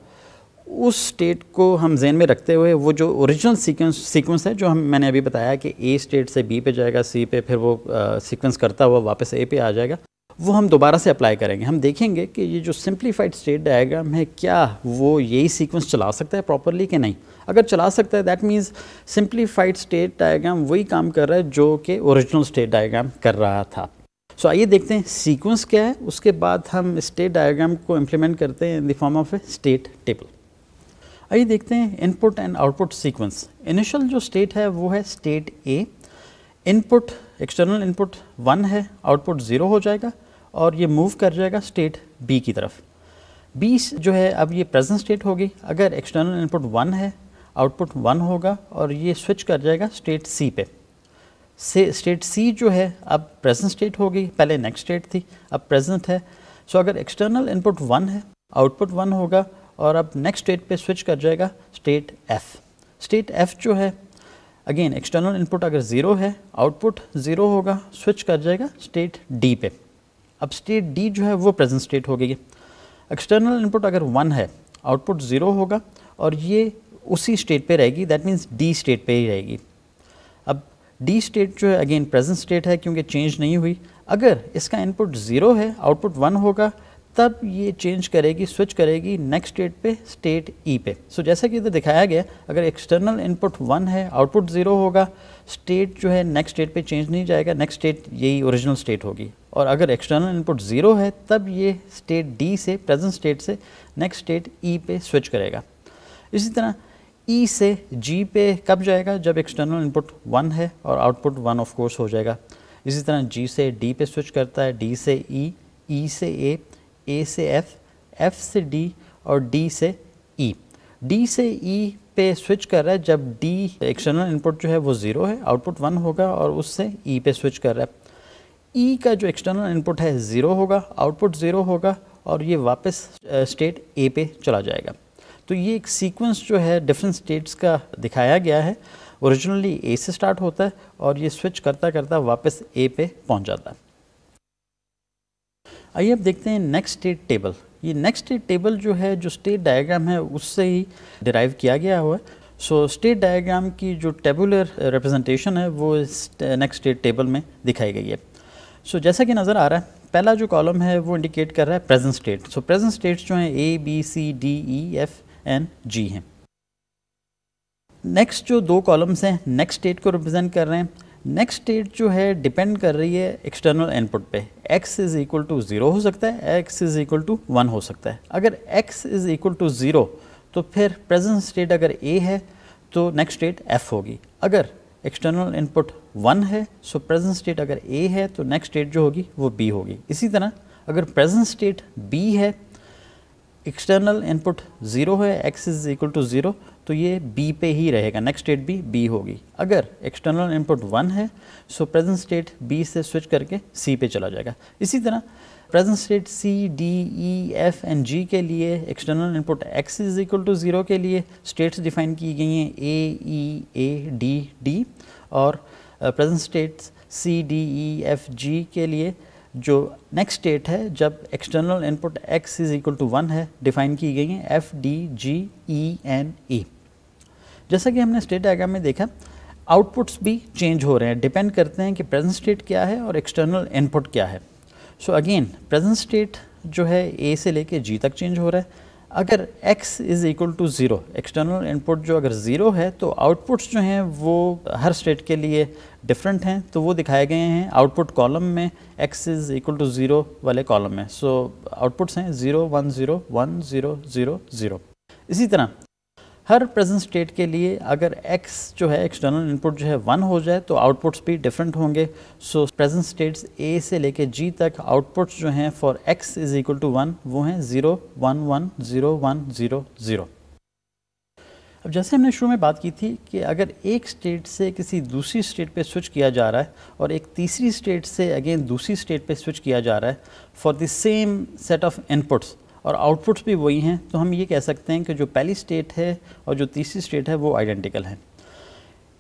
उस स्टेट को हम जहन में रखते हुए वो जो ओरिजिनल सीक्वेंस सीक्वेंस है जो हम मैंने अभी बताया कि ए स्टेट से बी पे जाएगा सी पे फिर वो सीक्वेंस करता हुआ वापस ए पे आ जाएगा वो हम दोबारा से अप्लाई करेंगे। हम देखेंगे कि ये जो सिंप्लीफाइड स्टेट डायग्राम है क्या वो यही सीक्वेंस चला सकता है प्रॉपरली कि नहीं? अगर चला सकता है that means simplified state diagram वही काम कर रहा है जो कि ओरिजिनल स्टेट डायग्राम कर रहा था। सो so, आइए देखते हैं सीक्वेंस क्या है उसके बाद हम स्टेट डायग्राम को इम्प्लीमेंट करते हैं in the form of a state table आइए देखते हैं input and output sequence initial जो स्टेट है वो है state A input external input one है आउटपुट ज़ीरो हो जाएगा और ये मूव कर जाएगा स्टेट बी की तरफ़. बी जो है अब ये प्रेजेंट स्टेट होगी. अगर एक्सटर्नल इनपुट वन है आउटपुट वन होगा और ये स्विच कर जाएगा स्टेट सी पे. से स्टेट सी जो है अब प्रेजेंट स्टेट होगी. पहले नेक्स्ट स्टेट थी अब प्रेजेंट है. सो so, अगर एक्सटर्नल इनपुट वन है आउटपुट वन होगा और अब नेक्स्ट स्टेट पे स्विच कर जाएगा स्टेट एफ़ स्टेट एफ़ जो है अगेन एक्सटर्नल इनपुट अगर ज़ीरो है आउटपुट ज़ीरो होगा स्विच कर जाएगा स्टेट डी पे. अब स्टेट डी जो है वो प्रेजेंट स्टेट हो गई एक्सटर्नल इनपुट अगर वन है आउटपुट ज़ीरो होगा और ये उसी स्टेट पे रहेगी दैट मीन्स डी स्टेट पे ही रहेगी. अब डी स्टेट जो है अगेन प्रेजेंट स्टेट है क्योंकि चेंज नहीं हुई. अगर इसका इनपुट ज़ीरो है आउटपुट वन होगा तब ये चेंज करेगी स्विच करेगी नेक्स्ट स्टेट पे स्टेट ई पे। सो so, जैसा कि इधर दिखाया गया अगर एक्सटर्नल इनपुट वन है आउटपुट ज़ीरो होगा स्टेट जो है नेक्स्ट स्टेट पे चेंज नहीं जाएगा नेक्स्ट स्टेट यही ओरिजिनल स्टेट होगी। और अगर एक्सटर्नल इनपुट ज़ीरो है तब ये स्टेट डी से प्रेजेंट स्टेट से नेक्स्ट स्टेट ई पे स्विच करेगा। इसी तरह ई e से जी पे कब जाएगा? जब एक्सटर्नल इनपुट वन है और आउटपुट वन ऑफ़ कोर्स हो जाएगा। इसी तरह जी से डी पे स्विच करता है डी से ई e, ई e से ए ए से एफ़ एफ़ से डी और डी से ई e. डी से ई e पे स्विच कर रहा है, जब डी एक्सटर्नल इनपुट जो है वो ज़ीरो है आउटपुट वन होगा और उससे ई e पे स्विच कर रहा है। ई e का जो एक्सटर्नल इनपुट है ज़ीरो होगा आउटपुट ज़ीरो होगा और ये वापस स्टेट ए पे चला जाएगा। तो ये एक सीक्वेंस जो है डिफरेंट स्टेट्स का दिखाया गया है। ओरिजिनली ए से स्टार्ट होता है और ये स्विच करता करता वापस ए पे पहुँच जाता है। आइए अब देखते हैं नेक्स्ट स्टेट टेबल ये नेक्स्ट स्टेट टेबल जो है जो स्टेट डायग्राम है उससे ही डिराइव किया गया हुआ है. सो स्टेट डायग्राम की जो टेबुलर रिप्रेजेंटेशन है वो इस नेक्स्ट स्टेट टेबल में दिखाई गई है. सो so, जैसा कि नज़र आ रहा है पहला जो कॉलम है वो इंडिकेट कर रहा है present state so present states जो हैं A B C D E F and G हैं. नेक्स्ट जो दो कॉलम्स हैं नेक्स्ट स्टेट को रिप्रेजेंट कर रहे हैं नेक्स्ट स्टेट जो है डिपेंड कर रही है एक्सटर्नल इनपुट पे। X is equal to zero हो सकता है, x is equal to one हो सकता है। अगर x is equal to zero तो फिर प्रेजेंट स्टेट अगर a है तो नेक्स्ट स्टेट f होगी। अगर एक्सटर्नल इनपुट वन है सो प्रेजेंट स्टेट अगर a है तो नेक्स्ट स्टेट जो होगी, वो b होगी। इसी तरह, अगर प्रेजेंट स्टेट b है एक्सटर्नल इनपुट ज़ीरो है, x is equal to zero तो ये बी पे ही रहेगा। नेक्स्ट स्टेट भी बी होगी। अगर एक्सटर्नल इनपुट वन है सो प्रेजेंट स्टेट बी से स्विच करके सी पे चला जाएगा। इसी तरह present state C D E F and G के लिए external input X is equal to zero के लिए स्टेट्स डिफाइन की गई हैं A E A D D और present states C D E F G के लिए जो नेक्स्ट स्टेट है, जब external input X is equal to one है डिफाइन की गई है F D G E and E जैसा कि हमने स्टेट डायग्राम में देखा आउटपुट्स भी चेंज हो रहे हैं। डिपेंड करते हैं कि प्रेजेंट स्टेट क्या है और एक्सटर्नल इनपुट क्या है। सो अगेन प्रेजेंट स्टेट जो है ए से लेके जी तक चेंज हो रहा है। अगर x is equal to zero external input जो अगर ज़ीरो है तो आउटपुट्स जो हैं वो हर स्टेट के लिए डिफरेंट हैं। तो वो दिखाए गए हैं आउटपुट कॉलम में x is equal to zero वाले कॉलम में। सो आउटपुट्स हैं zero one zero one zero zero zero इसी तरह हर प्रेजेंट स्टेट के लिए अगर x जो है एक्सटर्नल इनपुट जो है वन हो जाए तो आउटपुट्स भी डिफरेंट होंगे। सो प्रेजेंट स्टेट्स a से लेके g तक आउटपुट्स जो हैं for x is equal to one वो हैं zero one one zero one zero zero अब जैसे हमने शुरू में बात की थी कि अगर एक स्टेट से किसी दूसरी स्टेट पे स्विच किया जा रहा है और एक तीसरी स्टेट से अगेन दूसरी स्टेट पे स्विच किया जा रहा है for the same set of inputs और आउटपुट्स भी वही हैं तो हम ये कह सकते हैं कि जो पहली स्टेट है और जो तीसरी स्टेट है, वो आइडेंटिकल है।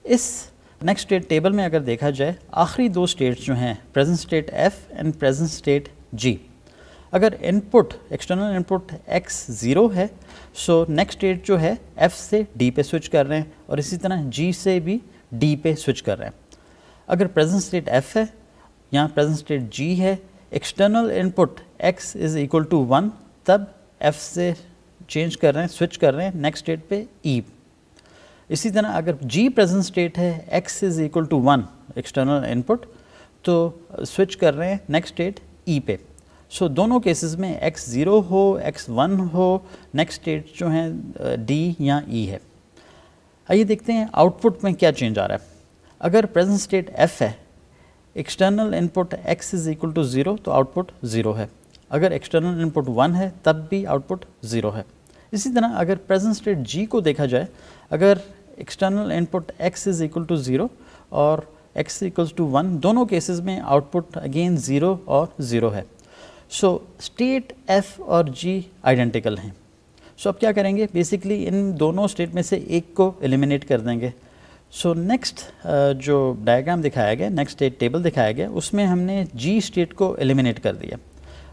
इस नेक्स्ट स्टेट टेबल में अगर देखा जाए, आखिरी दो स्टेट्स जो हैं present state F and present state G अगर input external input X zero है सो नेक्स्ट स्टेट जो है एफ़ से डी पे स्विच कर रहे हैं और इसी तरह जी से भी डी पे स्विच कर रहे हैं। अगर प्रेजेंट स्टेट एफ़ है या प्रेजेंट स्टेट जी है external input X is equal to one तब F से चेंज कर रहे हैं स्विच कर रहे हैं नेक्स्ट स्टेट पे E. इसी तरह अगर G प्रेजेंट स्टेट है X is equal to one external input तो स्विच कर रहे हैं नेक्स्ट स्टेट E पे. सो so, दोनों केसेस में X ज़ीरो हो X वन हो नेक्स्ट स्टेट जो है D या E है. आइए देखते हैं आउटपुट में क्या चेंज आ रहा है. अगर प्रेजेंट स्टेट F है external input X is equal to zero तो आउटपुट ज़ीरो है. अगर एक्सटर्नल इनपुट वन है तब भी आउटपुट ज़ीरो है। इसी तरह अगर प्रेजेंट स्टेट जी को देखा जाए अगर external input X is equal to zero और एक्स इक्वल्स टू वन दोनों केसेस में आउटपुट अगेन ज़ीरो और ज़ीरो है। सो स्टेट एफ़ और जी आइडेंटिकल हैं। सो so, अब क्या करेंगे? बेसिकली इन दोनों स्टेट में से एक को एलिमिनेट कर देंगे। सो so, नेक्स्ट uh, जो डायग्राम दिखाया गया नेक्स्ट स्टेट टेबल दिखाया गया उसमें हमने जी स्टेट को एलिमिनेट कर दिया।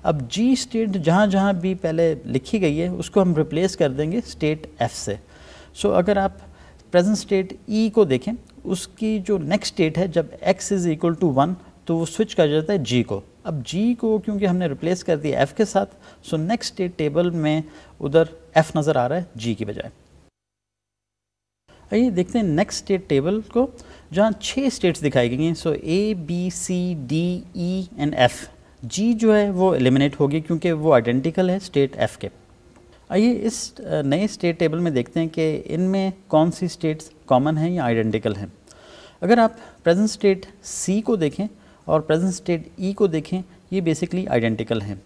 अब जी स्टेट जहाँ जहाँ भी पहले लिखी गई है उसको हम रिप्लेस कर देंगे स्टेट एफ़ से। सो so, अगर आप प्रेजेंट स्टेट ई को देखें उसकी जो नेक्स्ट स्टेट है जब X is equal to one तो वो स्विच कर जाता है जी को। अब जी को क्योंकि हमने रिप्लेस कर दिया एफ़ के साथ सो नेक्स्ट स्टेट टेबल में उधर एफ़ नज़र आ रहा है जी की बजाय। आइए देखते हैं नेक्स्ट स्टेट टेबल को जहाँ छः स्टेट्स दिखाई गई हैं so A B C D E and F G जो है वो एलिमिनेट होगी क्योंकि वो आइडेंटिकल है स्टेट एफ़ के। आइए इस नए स्टेट टेबल में देखते हैं कि इनमें कौन सी स्टेट्स कॉमन हैं या आइडेंटिकल हैं। अगर आप प्रेजेंट स्टेट सी को देखें और प्रेजेंट स्टेट ई को देखें, ये बेसिकली आइडेंटिकल हैं।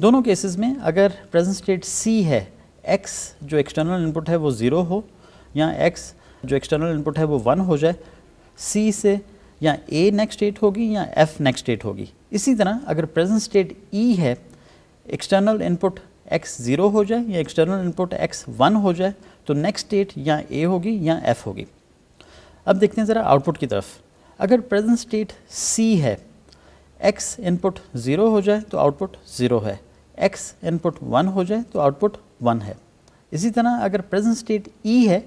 दोनों केसेस में अगर प्रेजेंट स्टेट सी है एक्स जो एक्सटर्नल इनपुट है वो ज़ीरो हो या एक्स जो एक्सटर्नल इनपुट है वो वन हो जाए सी से या ए नेक्स्ट स्टेट होगी या एफ़ नेक्स्ट स्टेट होगी। इसी तरह अगर प्रेजेंट स्टेट ई है एक्सटर्नल इनपुट एक्स ज़ीरो हो जाए या एक्सटर्नल इनपुट एक्स वन हो जाए तो नेक्स्ट स्टेट या ए होगी या एफ़ होगी। अब देखते हैं ज़रा आउटपुट की तरफ़। अगर प्रेजेंट स्टेट सी है एक्स इनपुट ज़ीरो हो जाए तो आउटपुट ज़ीरो है। एक्स इनपुट वन हो जाए तो आउटपुट वन है। इसी तरह अगर प्रेजेंट स्टेट ई है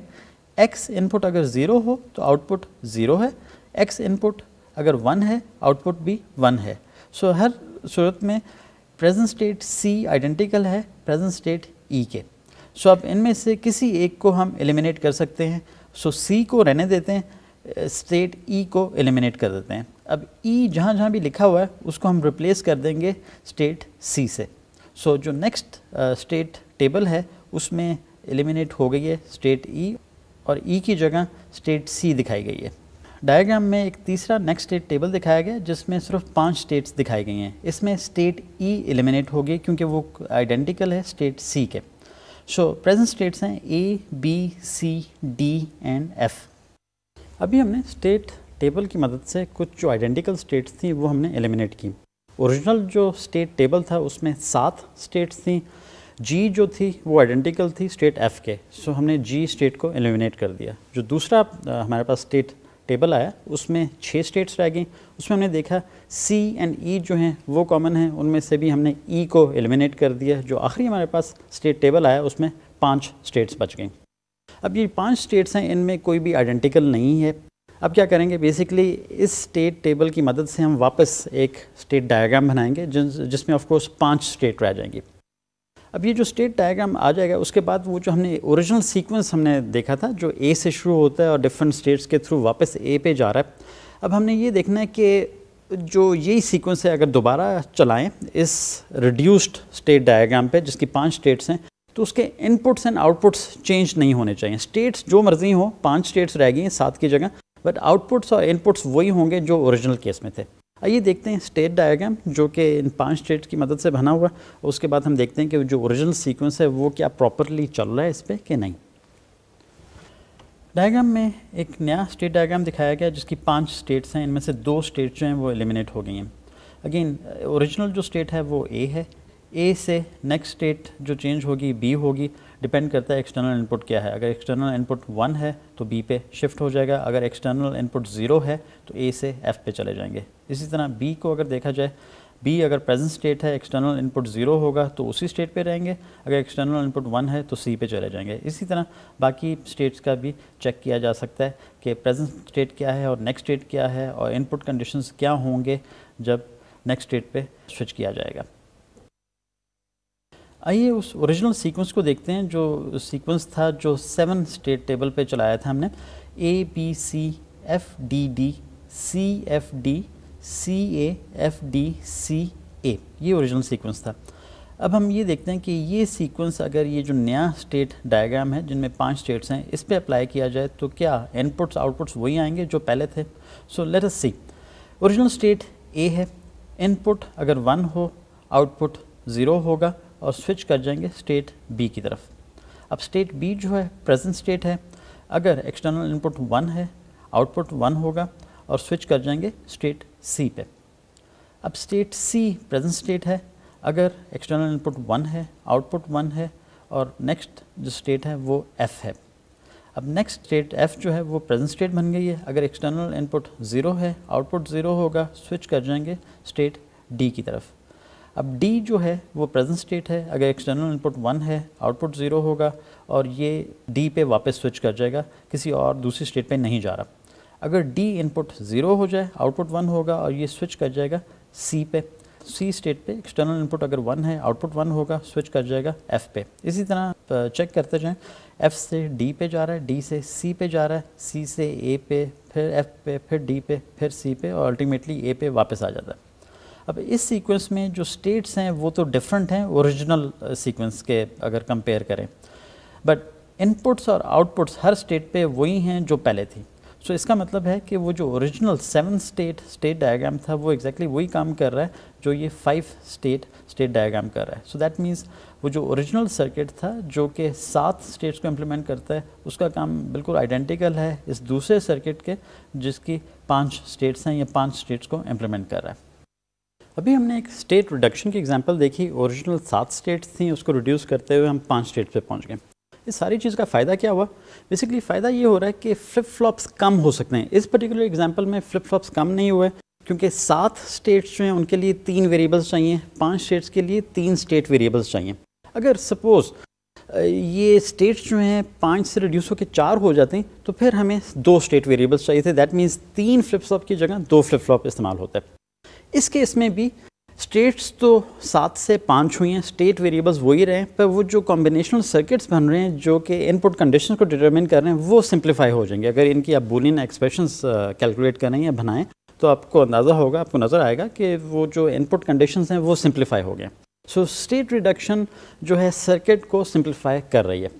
एक्स इनपुट अगर ज़ीरो हो तो आउटपुट ज़ीरो है। एक्स इनपुट अगर वन है आउटपुट भी वन है। सो so, हर सूरत में प्रेजेंट स्टेट सी आइडेंटिकल है प्रेजेंट स्टेट ई के। सो so, अब इनमें से किसी एक को हम एलिमिनेट कर सकते हैं। सो so, सी को रहने देते हैं स्टेट ई को एलिमिनेट कर देते हैं। अब ई e जहाँ जहाँ भी लिखा हुआ है उसको हम रिप्लेस कर देंगे स्टेट सी से। सो so, जो नेक्स्ट स्टेट टेबल है उसमें एलिमिनेट हो गई है स्टेट ई e और ई e की जगह स्टेट सी दिखाई गई है। डायग्राम में एक तीसरा नेक्स्ट स्टेट टेबल दिखाया गया, जिसमें सिर्फ़ पाँच स्टेट्स दिखाई गई हैं। इसमें स्टेट ई एलिमिनेट होगी, क्योंकि वो आइडेंटिकल है स्टेट सी के। सो प्रेजेंट स्टेट्स हैं A B C D and F अभी हमने स्टेट टेबल की मदद से कुछ जो आइडेंटिकल स्टेट्स थी, वो हमने एलिमिनेट की। ओरिजिनल जो स्टेट टेबल था, उसमें सात स्टेट्स थी। जी जो थी, वो आइडेंटिकल थी स्टेट एफ़ के। सो हमने जी स्टेट को एलिमिनेट कर दिया। जो दूसरा हमारे पास स्टेट टेबल आया, उसमें छः स्टेट्स रह गई। उसमें हमने देखा सी एंड ई जो हैं, वो कॉमन हैं। उनमें से भी हमने ई e को एलिमिनेट कर दिया, जो आखिरी हमारे पास स्टेट टेबल आया, उसमें पाँच स्टेट्स बच गई। अब ये पाँच स्टेट्स हैं, इनमें कोई भी आइडेंटिकल नहीं है। अब क्या करेंगे? बेसिकली इस स्टेट टेबल की मदद से हम वापस एक स्टेट डायग्राम बनाएँगे जिस जिसमें ऑफकोर्स पाँच स्टेट रह जाएँगी। अब ये जो स्टेट डायग्राम आ जाएगा, उसके बाद वो जो हमने ओरिजिनल सीक्वेंस हमने देखा था, जो ए से शुरू होता है और डिफरेंट स्टेट्स के थ्रू वापस ए पे जा रहा है। अब हमने ये देखना है कि जो यही सीक्वेंस है, अगर दोबारा चलाएँ इस रिड्यूस्ड स्टेट डायग्राम पे, जिसकी पाँच स्टेट्स हैं तो उसके इनपुट्स एंड आउटपुट्स चेंज नहीं होने चाहिए। स्टेट्स जो मर्ज़ी हो, पाँच स्टेट्स रह गई हैं सात की जगह बट आउटपुट्स और इनपुट्स वही होंगे जो ओरिजिनल केस में थे। आइए देखते हैं स्टेट डायग्राम, जो कि इन पाँच स्टेट की मदद से बना हुआ। उसके बाद हम देखते हैं कि जो ओरिजिनल सीक्वेंस है, वो क्या प्रॉपरली चल रहा है इस पर कि नहीं। डायग्राम में एक नया स्टेट डायग्राम दिखाया गया, जिसकी पाँच स्टेट्स हैं। इनमें से दो स्टेट जो हैं, वो एलिमिनेट हो गई हैं। अगेन ओरिजिनल जो स्टेट है, वो ए है। ए से नेक्स्ट स्टेट जो चेंज होगी बी होगी। डिपेंड करता है एक्सटर्नल इनपुट क्या है। अगर एक्सटर्नल इनपुट वन है तो बी पे शिफ्ट हो जाएगा। अगर एक्सटर्नल इनपुट ज़ीरो है तो ए से एफ़ पे चले जाएँगे। इसी तरह बी को अगर देखा जाए बी अगर प्रेजेंट स्टेट है, एक्सटर्नल इनपुट ज़ीरो होगा तो उसी स्टेट पे रहेंगे। अगर एक्सटर्नल इनपुट वन है तो सी पे चले जाएँगे। इसी तरह बाकी स्टेट्स का भी चेक किया जा सकता है कि प्रेजेंट स्टेट क्या है और नेक्स्ट स्टेट क्या है, और इनपुट कंडीशंस क्या होंगे जब नेक्स्ट स्टेट पे स्विच किया जाएगा। आइए उस ओरिजिनल सीक्वेंस को देखते हैं, जो सीक्वेंस था, जो सेवन स्टेट टेबल पे चलाया था हमने। A B C F D D C F D C A F D C A ये ओरिजिनल सीक्वेंस था। अब हम ये देखते हैं कि ये सीक्वेंस अगर ये जो नया स्टेट डायग्राम है, जिनमें पाँच स्टेट्स हैं, इस पर अप्लाई किया जाए तो क्या इनपुट्स आउटपुट्स वही आएँगे जो पहले थे? So let us C original state A है। इनपुट अगर वन हो आउटपुट ज़ीरो होगा। और स्विच कर जाएँगे स्टेट बी की तरफ़। अब स्टेट बी जो है प्रेजेंट स्टेट है। अगर एक्सटर्नल इनपुट वन है आउटपुट वन होगा और स्विच कर जाएँगे स्टेट सी पे। अब स्टेट सी प्रेजेंट स्टेट है। अगर एक्सटर्नल इनपुट वन है आउटपुट वन है और नेक्स्ट जो स्टेट है, वो एफ़ है। अब नेक्स्ट स्टेट एफ़ जो है, वो प्रेजेंट स्टेट बन गई है। अगर एक्सटर्नल इनपुट ज़ीरो है आउटपुट ज़ीरो होगा स्विच कर जाएँगे स्टेट डी की तरफ़। अब डी जो है, वो प्रेजेंट स्टेट है, अगर एक्सटर्नल इनपुट वन है आउटपुट ज़ीरो होगा, और ये डी पे वापस स्विच कर जाएगा, किसी और दूसरी स्टेट पे नहीं जा रहा। अगर डी इनपुट ज़ीरो हो जाए आउटपुट वन होगा, और ये स्विच कर जाएगा सी पे सी स्टेट पे एक्सटर्नल इनपुट अगर वन है आउटपुट वन होगा स्विच कर जाएगा एफ़ पे। इसी तरह चेक करते जाएँ एफ़ से डी पे जा रहा है डी से सी पे जा रहा है सी से ए पे, फिर एफ़ पे, फिर डी पे, फिर सी पे, और अल्टीमेटली ए पे वापस आ जाता है। अब इस सीक्वेंस में जो स्टेट्स हैं वो तो डिफरेंट हैं ओरिजिनल सीक्वेंस के अगर कंपेयर करें। बट इनपुट्स और आउटपुट्स हर स्टेट पे वही हैं जो पहले थी। सो so, इसका मतलब है कि वो जो original seven state state diagram था वो एग्जैक्टली exactly वही काम कर रहा है जो ये फाइव स्टेट स्टेट डायग्राम कर रहा है। सो दैट मीन्स वो जो ओरिजिनल सर्किट था जो कि सात स्टेट्स को इम्प्लीमेंट करता है उसका काम बिल्कुल आइडेंटिकल है इस दूसरे सर्किट के जिसकी पाँच स्टेट्स हैं या पाँच स्टेट्स को इम्प्लीमेंट कर रहा है। अभी हमने एक स्टेट रिडक्शन की एग्जांपल देखी ओरिजिनल सात स्टेट्स थी, उसको रिड्यूस करते हुए हम पाँच स्टेट्स पे पहुँच गए। इस सारी चीज़ का फ़ायदा क्या हुआ? बेसिकली फ़ायदा ये हो रहा है कि फ्लिप फ्लॉप्स कम हो सकते हैं। इस पर्टिकुलर एग्ज़ाम्पल में फ्लिप फ्लॉप्स कम नहीं हुए, क्योंकि सात स्टेट्स जो हैं, उनके लिए तीन वेरिएबल्स चाहिए। पाँच स्टेट्स के लिए तीन स्टेट वेरिएबल्स चाहिए। अगर सपोज़ ये स्टेट्स जो हैं, पाँच से रिड्यूस होकर चार हो जाते हैं तो फिर हमें दो स्टेट वेरिएबल्स चाहिए थे। दैट मीन्स तीन फ्लिप फ्लॉप की जगह दो फ्लिप फ्लॉप इस्तेमाल होता है। इस केस में भी स्टेट्स तो सात से पाँच हुई हैं, स्टेट वेरिएबल्स वही रहे पर वो जो कॉम्बिनेशनल सर्किट्स बन रहे हैं, जो कि इनपुट कंडीशन को डिटरमिन कर रहे हैं, वो सिंप्लीफाई हो जाएँगे। अगर इनकी आप बुलियन एक्सप्रेशंस कैलकुलेट करें या बनाएँ तो आपको अंदाज़ा होगा, आपको नज़र आएगा कि वो जो इनपुट कंडीशन हैं, वो सिंप्लीफाई हो गए। सो स्टेट रिडक्शन जो है सर्किट को सिंप्लीफाई कर रही है।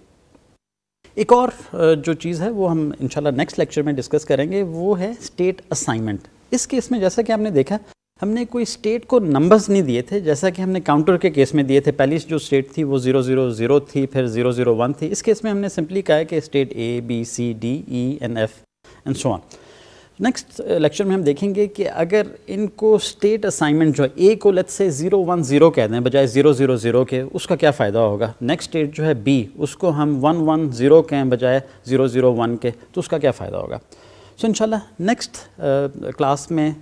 एक और जो चीज़ है, वो हम इंशाल्लाह नेक्स्ट लेक्चर में डिस्कस करेंगे, वो है स्टेट असाइनमेंट इस केस में जैसा कि आपने देखा हमने कोई स्टेट को नंबर्स नहीं दिए थे, जैसा कि हमने काउंटर के केस में दिए थे। पहली जो स्टेट थी वो ज़ीरो ज़ीरो ज़ीरो थी, फिर ज़ीरो ज़ीरो वन थी। इस केस में हमने सिंपली कहा है कि state A B C D E N F and so on next lecture में हम देखेंगे कि अगर इनको स्टेट असाइनमेंट जो है ए को लेट से ज़ीरो वन ज़ीरो कह दें, बजाय ज़ीरो ज़ीरो ज़ीरो के, उसका क्या फ़ायदा होगा? नेक्स्ट स्टेट जो है बी उसको हम वन वन ज़ीरो कहें, बजाय ज़ीरो ज़ीरो वन के तो उसका क्या फ़ायदा होगा? सो इनशाला नेक्स्ट क्लास में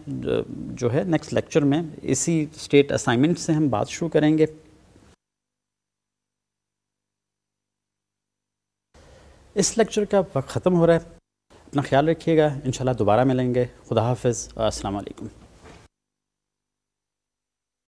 जो है नेक्स्ट लेक्चर में, इसी स्टेट असाइनमेंट से हम बात शुरू करेंगे। इस लेक्चर का वक्त ख़त्म हो रहा है। अपना ख्याल रखिएगा। इन दोबारा मिलेंगे। खुदा हाफ़ अल्लाम